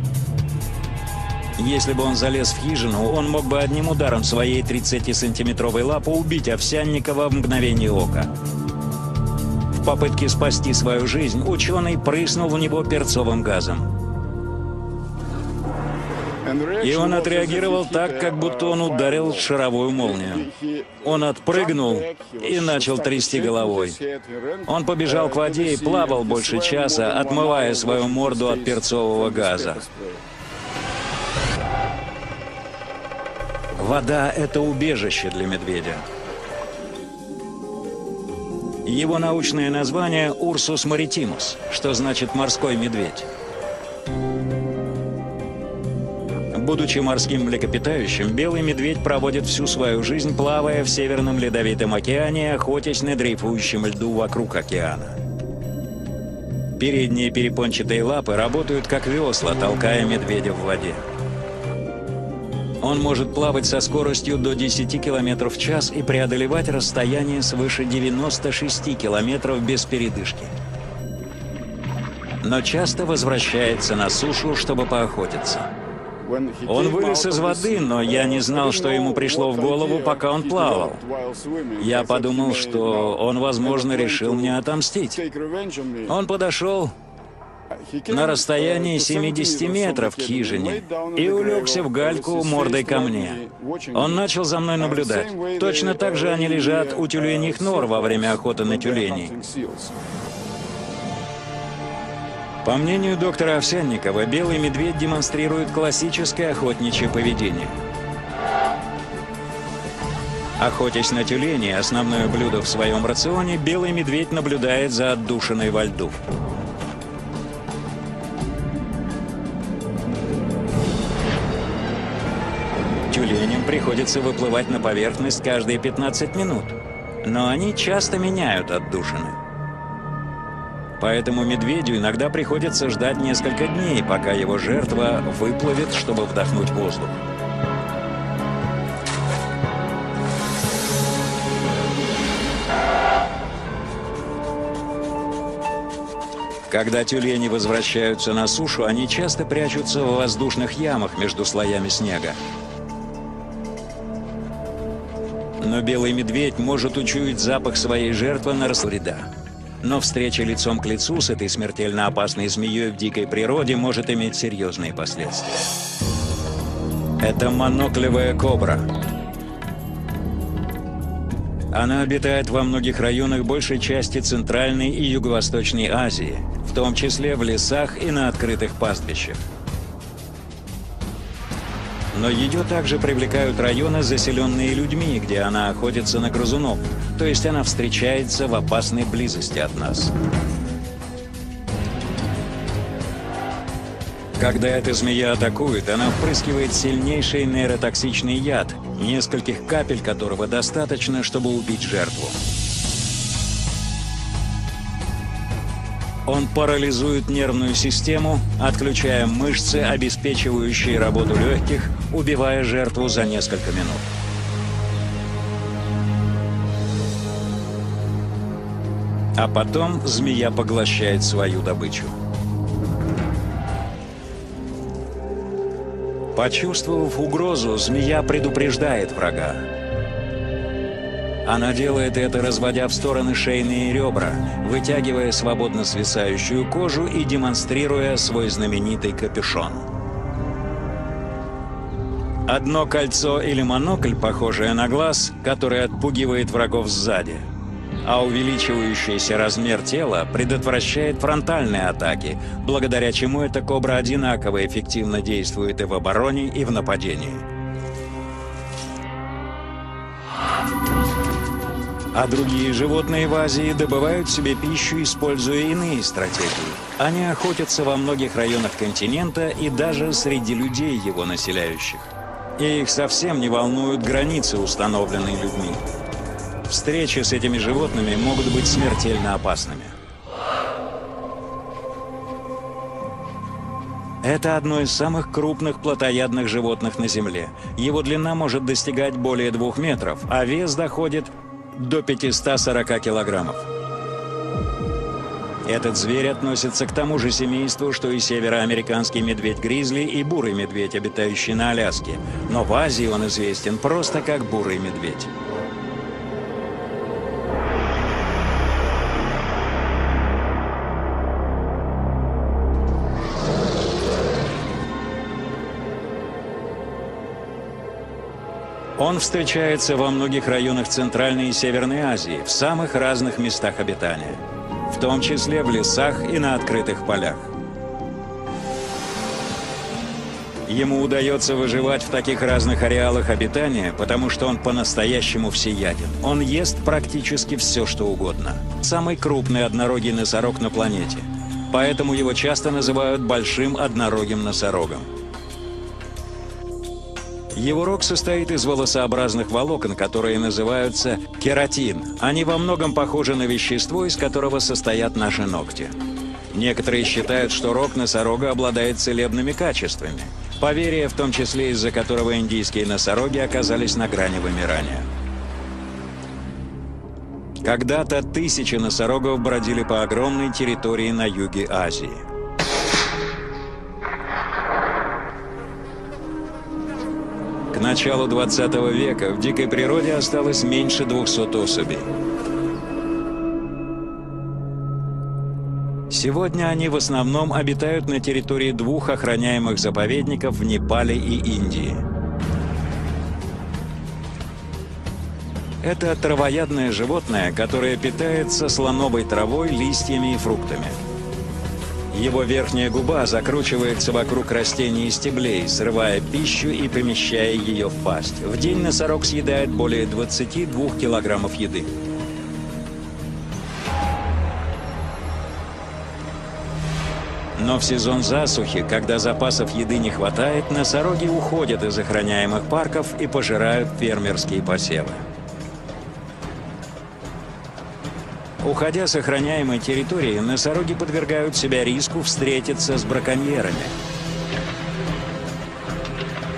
Если бы он залез в хижину, он мог бы одним ударом своей 30-сантиметровой лапы убить Овсянникова в мгновение ока. В попытке спасти свою жизнь ученый прыснул в него перцовым газом. И он отреагировал так, как будто он ударил шаровую молнию. Он отпрыгнул и начал трясти головой. Он побежал к воде и плавал больше часа, отмывая свою морду от перцового газа. Вода — это убежище для медведя. Его научное название — Урсус маритимус, что значит «морской медведь». Будучи морским млекопитающим, белый медведь проводит всю свою жизнь, плавая в Северном Ледовитом океане, охотясь на дрейфующем льду вокруг океана. Передние перепончатые лапы работают как весла, толкая медведя в воде. Он может плавать со скоростью до 10 км в час и преодолевать расстояние свыше 96 км без передышки. Но часто возвращается на сушу, чтобы поохотиться. Он вылез из воды, но я не знал, что ему пришло в голову, пока он плавал. Я подумал, что он, возможно, решил мне отомстить. Он подошел на расстоянии 70 метров к хижине и улегся в гальку мордой ко мне. Он начал за мной наблюдать. Точно так же они лежат у тюленьих нор во время охоты на тюленей. По мнению доктора Овсянникова, белый медведь демонстрирует классическое охотничье поведение. Охотясь на тюленей, основное блюдо в своем рационе, белый медведь наблюдает за отдушиной во льду. Тюленям приходится выплывать на поверхность каждые 15 минут, но они часто меняют отдушины. Поэтому медведю иногда приходится ждать несколько дней, пока его жертва выплывет, чтобы вдохнуть воздух. Когда тюлени возвращаются на сушу, они часто прячутся в воздушных ямах между слоями снега. Но белый медведь может учуять запах своей жертвы на расследа. Но встреча лицом к лицу с этой смертельно опасной змеей в дикой природе может иметь серьезные последствия. Это моноклевая кобра. Она обитает во многих районах большей части Центральной и Юго-Восточной Азии, в том числе в лесах и на открытых пастбищах. Но ее также привлекают районы, заселенные людьми, где она охотится на грызунов, то есть она встречается в опасной близости от нас. Когда эта змея атакует, она впрыскивает сильнейший нейротоксичный яд, нескольких капель которого достаточно, чтобы убить жертву. Он парализует нервную систему, отключая мышцы, обеспечивающие работу легких, убивая жертву за несколько минут. А потом змея поглощает свою добычу. Почувствовав угрозу, змея предупреждает врага. Она делает это, разводя в стороны шейные ребра, вытягивая свободно свисающую кожу и демонстрируя свой знаменитый капюшон. Одно кольцо или монокль, похожее на глаз, который отпугивает врагов сзади – а увеличивающийся размер тела предотвращает фронтальные атаки, благодаря чему эта кобра одинаково эффективно действует и в обороне, и в нападении. А другие животные в Азии добывают себе пищу, используя иные стратегии. Они охотятся во многих районах континента и даже среди людей, его населяющих. И их совсем не волнуют границы, установленные людьми. Встречи с этими животными могут быть смертельно опасными. Это одно из самых крупных плотоядных животных на Земле. Его длина может достигать более двух метров, а вес доходит до 540 килограммов. Этот зверь относится к тому же семейству, что и североамериканский медведь-гризли и бурый медведь, обитающий на Аляске. Но в Азии он известен просто как бурый медведь. Он встречается во многих районах Центральной и Северной Азии, в самых разных местах обитания, в том числе в лесах и на открытых полях. Ему удается выживать в таких разных ареалах обитания, потому что он по-настоящему всеяден. Он ест практически все, что угодно. Самый крупный однорогий носорог на планете. Поэтому его часто называют большим однорогим носорогом. Его рог состоит из волосообразных волокон, которые называются кератин. Они во многом похожи на вещество, из которого состоят наши ногти. Некоторые считают, что рог носорога обладает целебными качествами. Поверие, в том числе из-за которого индийские носороги оказались на грани вымирания. Когда-то тысячи носорогов бродили по огромной территории на юге Азии. К началу 20 века в дикой природе осталось меньше 200 особей. Сегодня они в основном обитают на территории двух охраняемых заповедников в Непале и Индии. Это травоядное животное, которое питается слоновой травой, листьями и фруктами. Его верхняя губа закручивается вокруг растений и стеблей, срывая пищу и помещая ее в пасть. В день носорог съедает более 22 килограммов еды. Но в сезон засухи, когда запасов еды не хватает, носороги уходят из охраняемых парков и пожирают фермерские посевы. Уходя с охраняемой территории, носороги подвергают себя риску встретиться с браконьерами.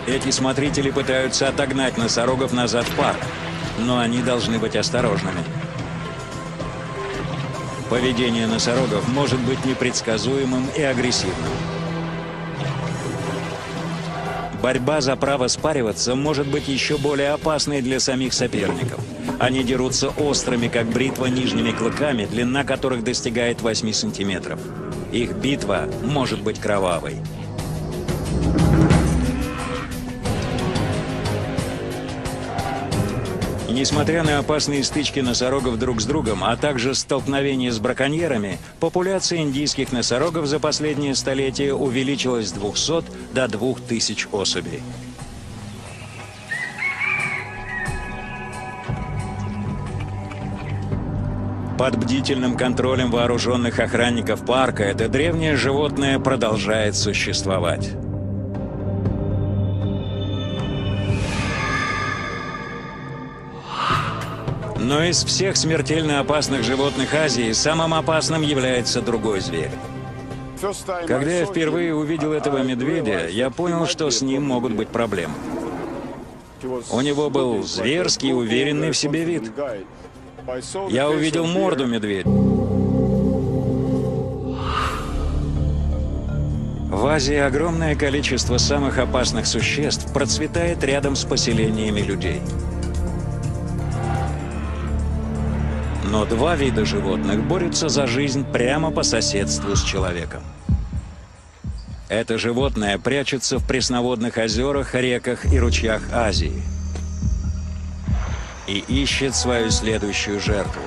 Эти смотрители пытаются отогнать носорогов назад в парк, но они должны быть осторожными. Поведение носорогов может быть непредсказуемым и агрессивным. Борьба за право спариваться может быть еще более опасной для самих соперников. Они дерутся острыми, как бритва, нижними клыками, длина которых достигает 8 сантиметров. Их битва может быть кровавой. Несмотря на опасные стычки носорогов друг с другом, а также столкновения с браконьерами, популяция индийских носорогов за последние столетия увеличилась с 200 до 2000 особей. Под бдительным контролем вооруженных охранников парка это древнее животное продолжает существовать. Но из всех смертельно опасных животных Азии самым опасным является другой зверь. Когда я впервые увидел этого медведя, я понял, что с ним могут быть проблемы. У него был зверский, уверенный в себе вид. Я увидел морду медведя. В Азии огромное количество самых опасных существ процветает рядом с поселениями людей. Но два вида животных борются за жизнь прямо по соседству с человеком. Это животное прячется в пресноводных озерах, реках и ручьях Азии – и ищет свою следующую жертву.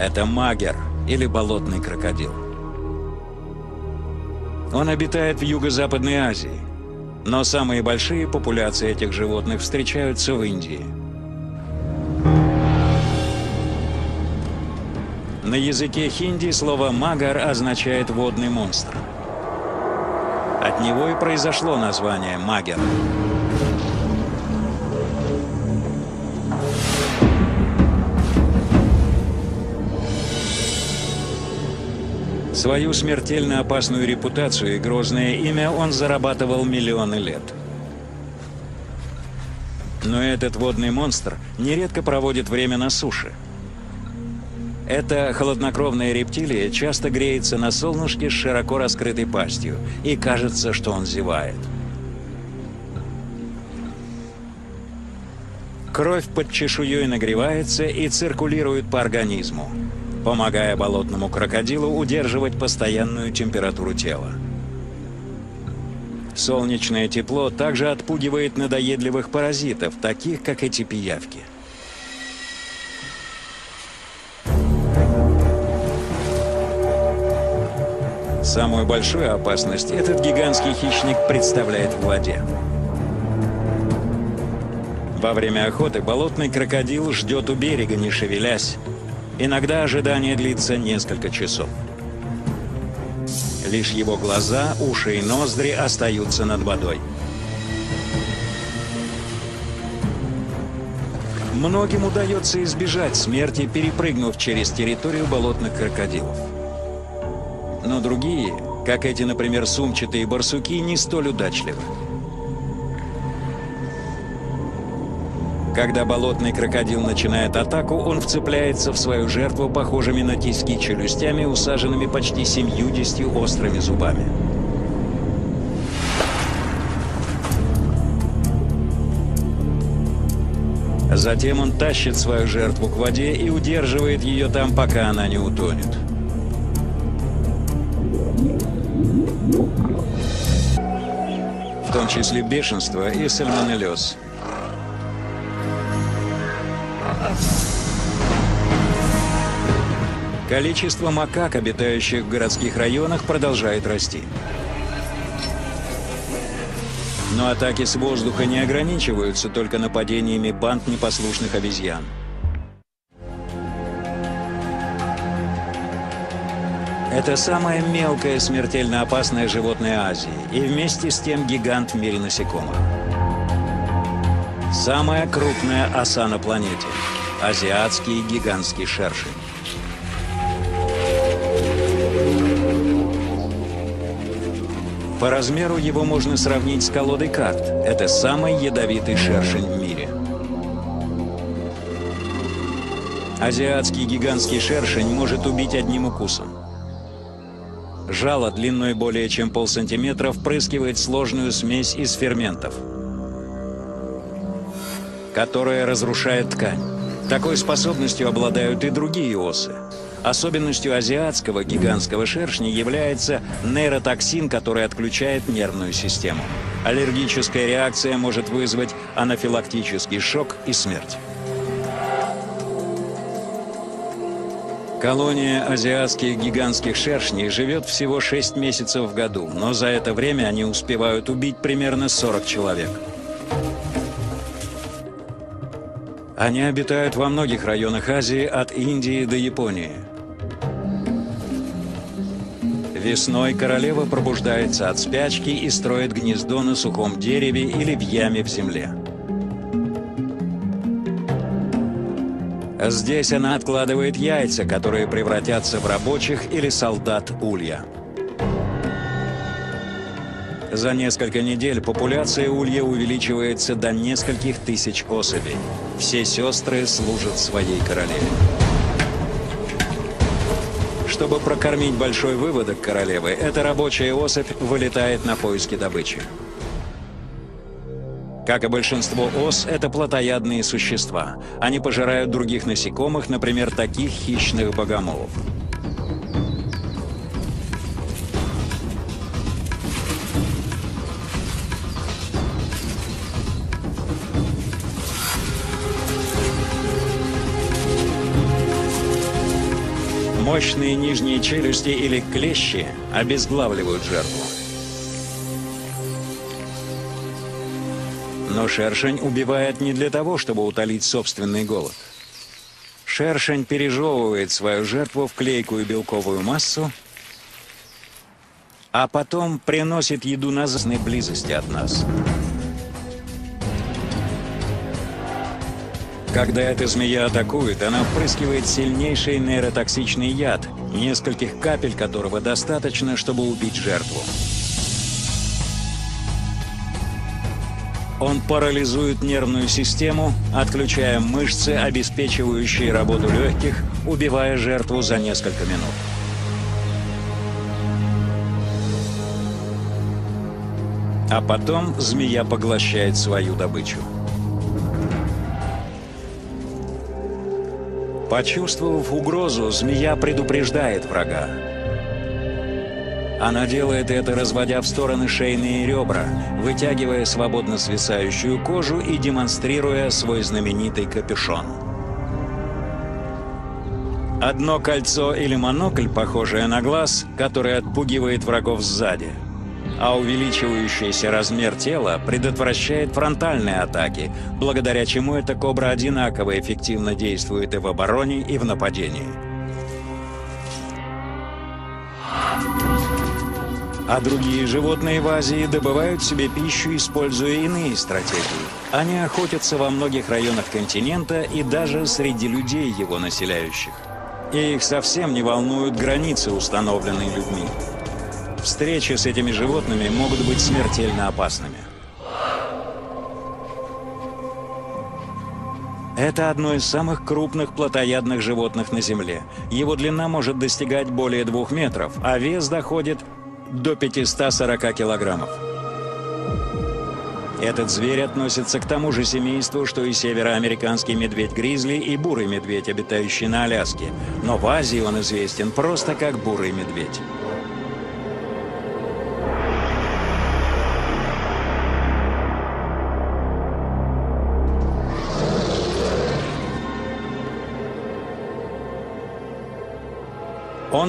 Это магер или болотный крокодил. Он обитает в Юго-Западной Азии, но самые большие популяции этих животных встречаются в Индии. На языке хинди слово «магар» означает «водный монстр». От него и произошло название «магер». Свою смертельно опасную репутацию и грозное имя он зарабатывал миллионы лет. Но этот водный монстр нередко проводит время на суше – эта холоднокровная рептилия часто греется на солнышке с широко раскрытой пастью, и кажется, что он зевает. Кровь под чешуей нагревается и циркулирует по организму, помогая болотному крокодилу удерживать постоянную температуру тела. Солнечное тепло также отпугивает надоедливых паразитов, таких как эти пиявки. Самую большую опасность этот гигантский хищник представляет в воде. Во время охоты болотный крокодил ждет у берега, не шевелясь. Иногда ожидание длится несколько часов. Лишь его глаза, уши и ноздри остаются над водой. Многим удается избежать смерти, перепрыгнув через территорию болотных крокодилов. Но другие, как эти, например, сумчатые барсуки, не столь удачливы. Когда болотный крокодил начинает атаку, он вцепляется в свою жертву похожими на тиски челюстями, усаженными почти семьюдесятью острыми зубами. Затем он тащит свою жертву к воде и удерживает ее там, пока она не утонет. В том числе бешенство и сальмонеллез. Количество макак, обитающих в городских районах, продолжает расти. Но атаки с воздуха не ограничиваются только нападениями банд непослушных обезьян. Это самое мелкое смертельно опасное животное Азии и вместе с тем гигант в мире насекомых. Самая крупная оса на планете – азиатский гигантский шершень. По размеру его можно сравнить с колодой карт. Это самый ядовитый шершень в мире. Азиатский гигантский шершень может убить одним укусом. Жало длиной более чем полсантиметра впрыскивает сложную смесь из ферментов, которая разрушает ткань. Такой способностью обладают и другие осы. Особенностью азиатского гигантского шершня является нейротоксин, который отключает нервную систему. Аллергическая реакция может вызвать анафилактический шок и смерть. Колония азиатских гигантских шершней живет всего 6 месяцев в году, но за это время они успевают убить примерно 40 человек. Они обитают во многих районах Азии, от Индии до Японии. Весной королева пробуждается от спячки и строит гнездо на сухом дереве или в яме в земле. Здесь она откладывает яйца, которые превратятся в рабочих или солдат улья. За несколько недель популяция улья увеличивается до нескольких тысяч особей. Все сестры служат своей королеве. Чтобы прокормить большой выводок королевы, эта рабочая особь вылетает на поиски добычи. Как и большинство ос, это плотоядные существа. Они пожирают других насекомых, например, таких хищных богомолов. Мощные нижние челюсти или клещи обезглавливают жертву. Но шершень убивает не для того, чтобы утолить собственный голод. Шершень пережевывает свою жертву в клейкую белковую массу, а потом приносит еду на зазной близости от нас. Когда эта змея атакует, она впрыскивает сильнейший нейротоксичный яд, нескольких капель которого достаточно, чтобы убить жертву. Он парализует нервную систему, отключая мышцы, обеспечивающие работу легких, убивая жертву за несколько минут. А потом змея поглощает свою добычу. Почувствовав угрозу, змея предупреждает врага. Она делает это, разводя в стороны шейные ребра, вытягивая свободно свисающую кожу и демонстрируя свой знаменитый капюшон. Одно кольцо или монокль, похожее на глаз, который отпугивает врагов сзади. А увеличивающийся размер тела предотвращает фронтальные атаки, благодаря чему эта кобра одинаково эффективно действует и в обороне, и в нападении. А другие животные в Азии добывают себе пищу, используя иные стратегии. Они охотятся во многих районах континента и даже среди людей, его населяющих. И их совсем не волнуют границы, установленные людьми. Встречи с этими животными могут быть смертельно опасными. Это одно из самых крупных плотоядных животных на Земле. Его длина может достигать более двух метров, а вес доходит до 540 килограммов. Этот зверь относится к тому же семейству, что и североамериканский медведь-гризли и бурый медведь, обитающий на Аляске. Но в Азии он известен просто как бурый медведь.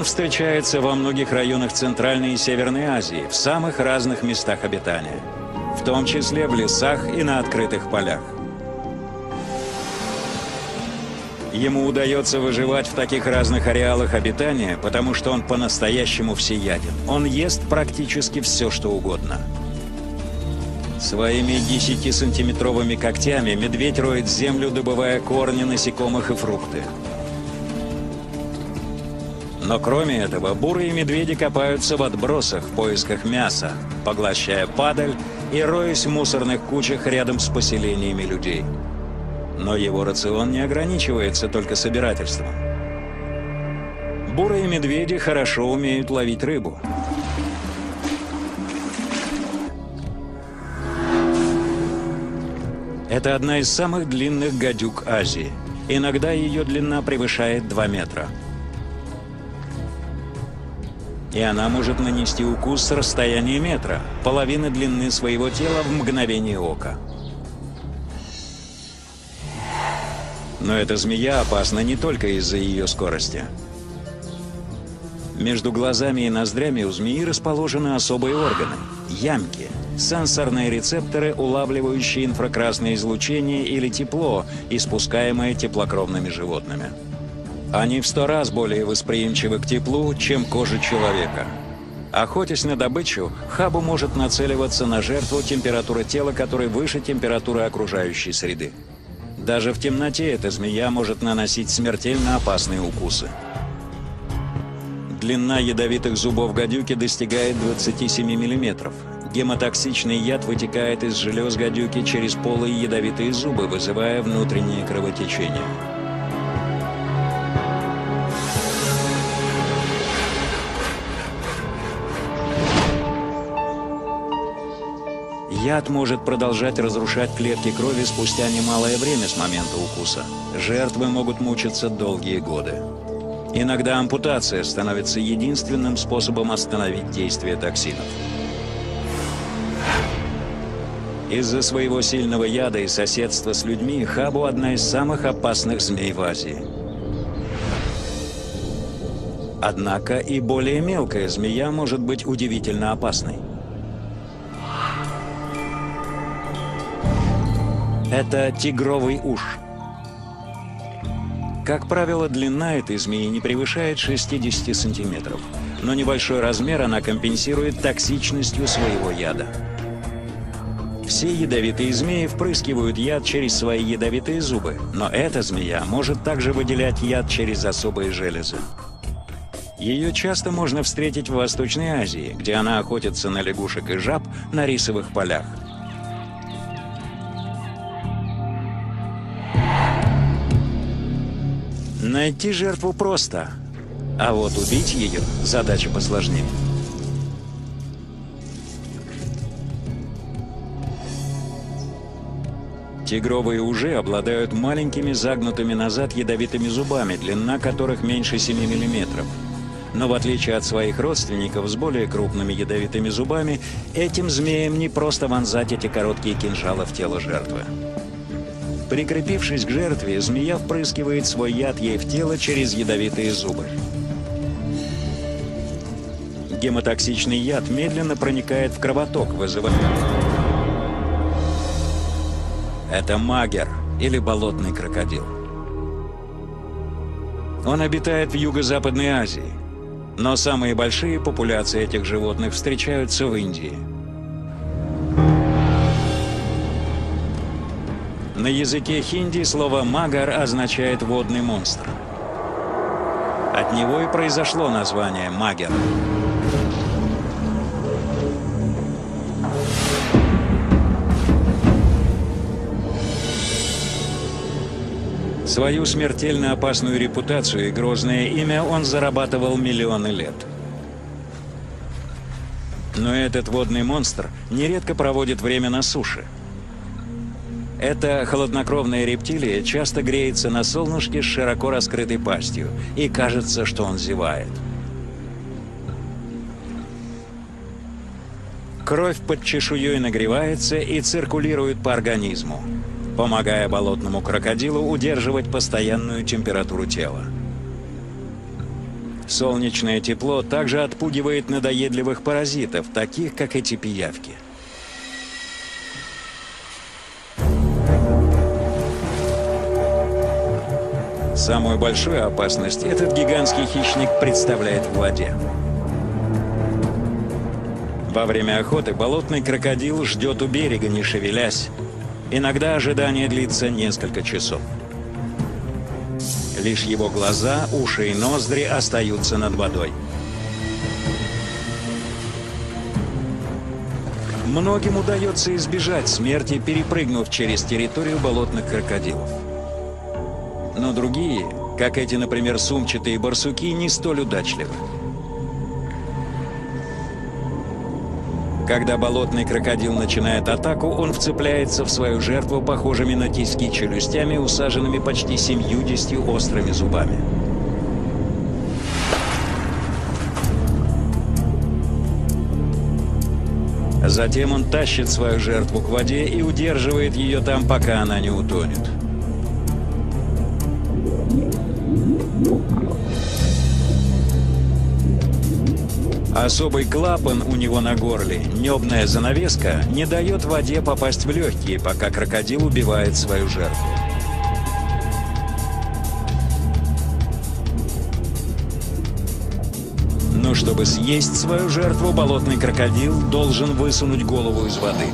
Встречается во многих районах Центральной и Северной Азии, в самых разных местах обитания, в том числе в лесах и на открытых полях. Ему удается выживать в таких разных ареалах обитания, потому что он по-настоящему всеяден. Он ест практически все, что угодно. Своими 10-сантиметровыми когтями медведь роет землю, добывая корни, насекомых и фрукты. Но кроме этого, бурые медведи копаются в отбросах в поисках мяса, поглощая падаль и роясь в мусорных кучах рядом с поселениями людей. Но его рацион не ограничивается только собирательством. Бурые медведи хорошо умеют ловить рыбу. Это одна из самых длинных гадюк Азии. Иногда ее длина превышает 2 метра. И она может нанести укус с расстояния метра, половины длины своего тела в мгновение ока. Но эта змея опасна не только из-за ее скорости. Между глазами и ноздрями у змеи расположены особые органы – ямки, сенсорные рецепторы, улавливающие инфракрасное излучение или тепло, испускаемое теплокровными животными. Они в сто раз более восприимчивы к теплу, чем кожа человека. Охотясь на добычу, Хабу может нацеливаться на жертву температуры тела, которой выше температуры окружающей среды. Даже в темноте эта змея может наносить смертельно опасные укусы. Длина ядовитых зубов гадюки достигает 27 мм. Гемотоксичный яд вытекает из желез гадюки через полые ядовитые зубы, вызывая внутреннее кровотечение. Яд может продолжать разрушать клетки крови спустя немалое время с момента укуса. Жертвы могут мучиться долгие годы. Иногда ампутация становится единственным способом остановить действие токсинов. Из-за своего сильного яда и соседства с людьми Хабу одна из самых опасных змей в Азии. Однако и более мелкая змея может быть удивительно опасной. Это тигровый уж. Как правило, длина этой змеи не превышает 60 сантиметров, но небольшой размер она компенсирует токсичностью своего яда. Все ядовитые змеи впрыскивают яд через свои ядовитые зубы, но эта змея может также выделять яд через особые железы. Ее часто можно встретить в Восточной Азии, где она охотится на лягушек и жаб на рисовых полях. Найти жертву просто, а вот убить ее – задача посложнее. Тигровые ужи обладают маленькими загнутыми назад ядовитыми зубами, длина которых меньше 7 мм. Но в отличие от своих родственников с более крупными ядовитыми зубами, этим змеям не просто вонзать эти короткие кинжалы в тело жертвы. Прикрепившись к жертве, змея впрыскивает свой яд ей в тело через ядовитые зубы. Гемотоксичный яд медленно проникает в кровоток, вызывая... Это магер или болотный крокодил. Он обитает в Юго-Западной Азии, но самые большие популяции этих животных встречаются в Индии. На языке хинди слово «магар» означает «водный монстр». От него и произошло название «магер». Свою смертельно опасную репутацию и грозное имя он зарабатывал миллионы лет. Но этот водный монстр нередко проводит время на суше – эта холоднокровная рептилия часто греется на солнышке с широко раскрытой пастью, и кажется, что он зевает. Кровь под чешуей нагревается и циркулирует по организму, помогая болотному крокодилу удерживать постоянную температуру тела. Солнечное тепло также отпугивает надоедливых паразитов, таких как эти пиявки. Самую большую опасность этот гигантский хищник представляет в воде. Во время охоты болотный крокодил ждет у берега, не шевелясь. Иногда ожидание длится несколько часов. Лишь его глаза, уши и ноздри остаются над водой. Многим удается избежать смерти, перепрыгнув через территорию болотных крокодилов. Но другие, как эти, например, сумчатые барсуки, не столь удачливы. Когда болотный крокодил начинает атаку, он вцепляется в свою жертву похожими на тиски челюстями, усаженными почти семьюдесятью острыми зубами. Затем он тащит свою жертву к воде и удерживает ее там, пока она не утонет. Особый клапан у него на горле, небная занавеска, не дает воде попасть в легкие, пока крокодил убивает свою жертву. Но чтобы съесть свою жертву, болотный крокодил должен высунуть голову из воды.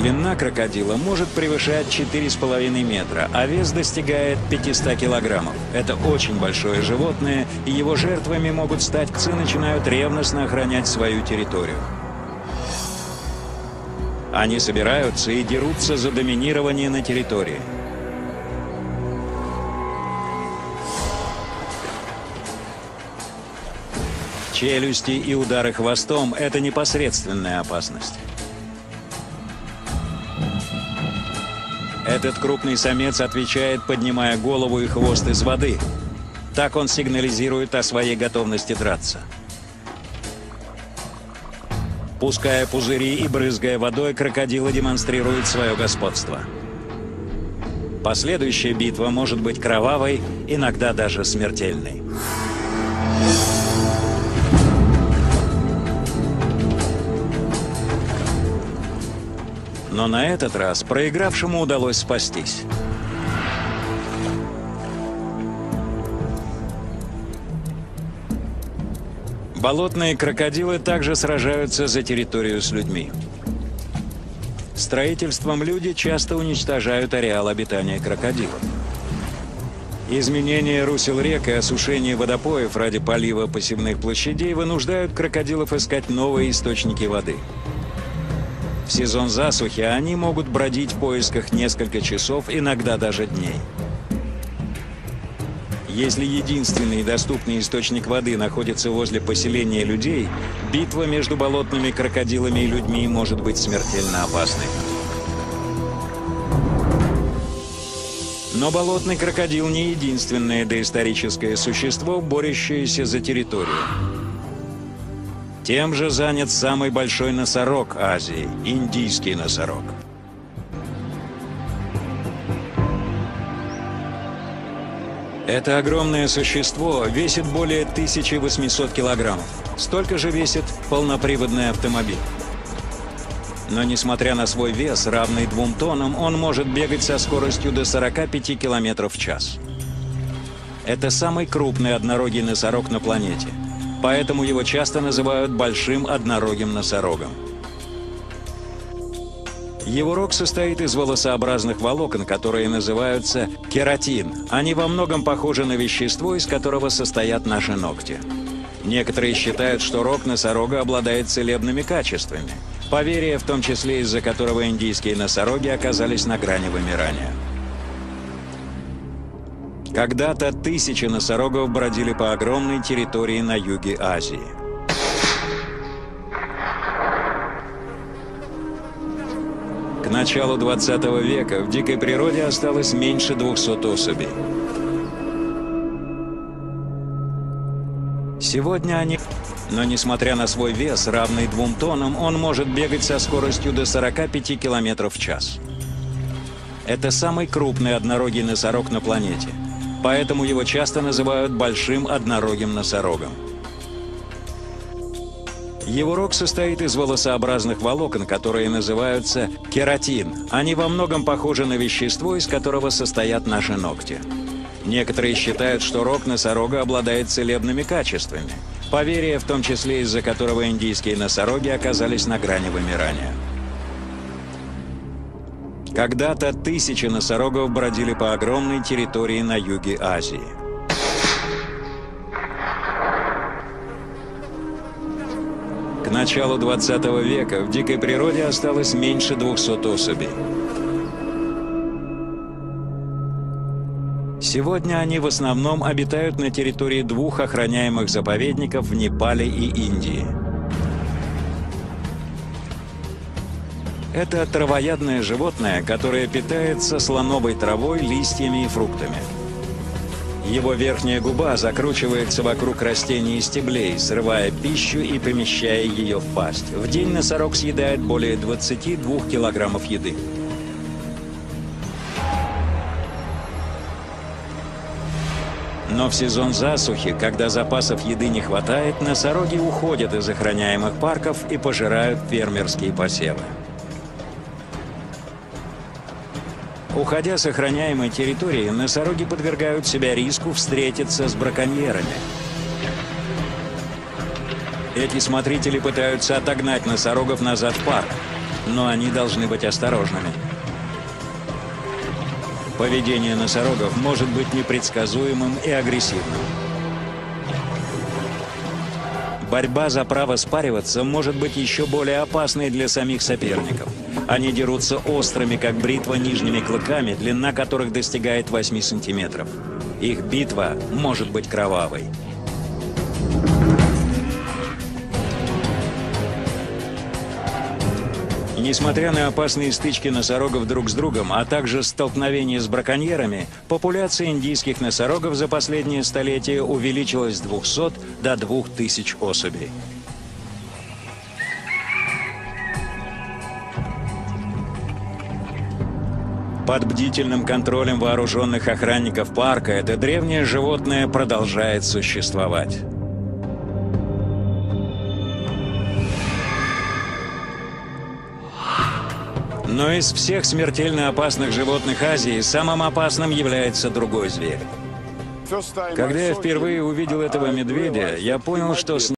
Длина крокодила может превышать 4,5 метра, а вес достигает 500 килограммов. Это очень большое животное, и его жертвами могут стать, цы начинают ревностно охранять свою территорию. Они собираются и дерутся за доминирование на территории. Челюсти и удары хвостом – это непосредственная опасность. Этот крупный самец отвечает, поднимая голову и хвост из воды. Так он сигнализирует о своей готовности драться. Пуская пузыри и брызгая водой, крокодилы демонстрируют свое господство. Последующая битва может быть кровавой, иногда даже смертельной. Но на этот раз проигравшему удалось спастись. Болотные крокодилы также сражаются за территорию с людьми. Строительством люди часто уничтожают ареал обитания крокодилов. Изменение русел рек и осушение водопоев ради полива посевных площадей вынуждают крокодилов искать новые источники воды – в сезон засухи они могут бродить в поисках несколько часов, иногда даже дней. Если единственный доступный источник воды находится возле поселения людей, битва между болотными крокодилами и людьми может быть смертельно опасной. Но болотный крокодил не единственное доисторическое существо, борющееся за территорию. Тем же занят самый большой носорог Азии – индийский носорог. Это огромное существо весит более 1800 килограммов. Столько же весит полноприводный автомобиль. Но несмотря на свой вес, равный двум тоннам, он может бегать со скоростью до 45 километров в час. Это самый крупный однорогий носорог на планете – поэтому его часто называют большим однорогим носорогом. Его рог состоит из волосообразных волокон, которые называются кератин. Они во многом похожи на вещество, из которого состоят наши ногти. Некоторые считают, что рог носорога обладает целебными качествами. Поверие, в том числе из-за которого индийские носороги оказались на грани вымирания. Когда-то тысячи носорогов бродили по огромной территории на юге Азии. К началу 20 века в дикой природе осталось меньше 200 особей. Сегодня они... Но несмотря на свой вес, равный двум тоннам, он может бегать со скоростью до 45 км в час. Это самый крупный однорогий носорог на планете – поэтому его часто называют большим однорогим носорогом. Его рог состоит из волосообразных волокон, которые называются кератин. Они во многом похожи на вещество, из которого состоят наши ногти. Некоторые считают, что рог носорога обладает целебными качествами. Поверие, в том числе из-за которого индийские носороги оказались на грани вымирания. Когда-то тысячи носорогов бродили по огромной территории на юге Азии. К началу 20 века в дикой природе осталось меньше 200 особей. Сегодня они в основном обитают на территории двух охраняемых заповедников в Непале и Индии. Это травоядное животное, которое питается слоновой травой, листьями и фруктами. Его верхняя губа закручивается вокруг растений и стеблей, срывая пищу и помещая ее в пасть. В день носорог съедает более 22 килограммов еды. Но в сезон засухи, когда запасов еды не хватает, носороги уходят из охраняемых парков и пожирают фермерские посевы. Уходя с охраняемой территории, носороги подвергают себя риску встретиться с браконьерами. Эти смотрители пытаются отогнать носорогов назад в парк, но они должны быть осторожными. Поведение носорогов может быть непредсказуемым и агрессивным. Борьба за право спариваться может быть еще более опасной для самих соперников. Они дерутся острыми, как бритва, нижними клыками, длина которых достигает 8 сантиметров. Их битва может быть кровавой. Несмотря на опасные стычки носорогов друг с другом, а также столкновения с браконьерами, популяция индийских носорогов за последнее столетие увеличилась с 200 до 2000 особей. Под бдительным контролем вооруженных охранников парка это древнее животное продолжает существовать. Но из всех смертельно опасных животных Азии самым опасным является другой зверь. Когда я впервые увидел этого медведя, я понял, что с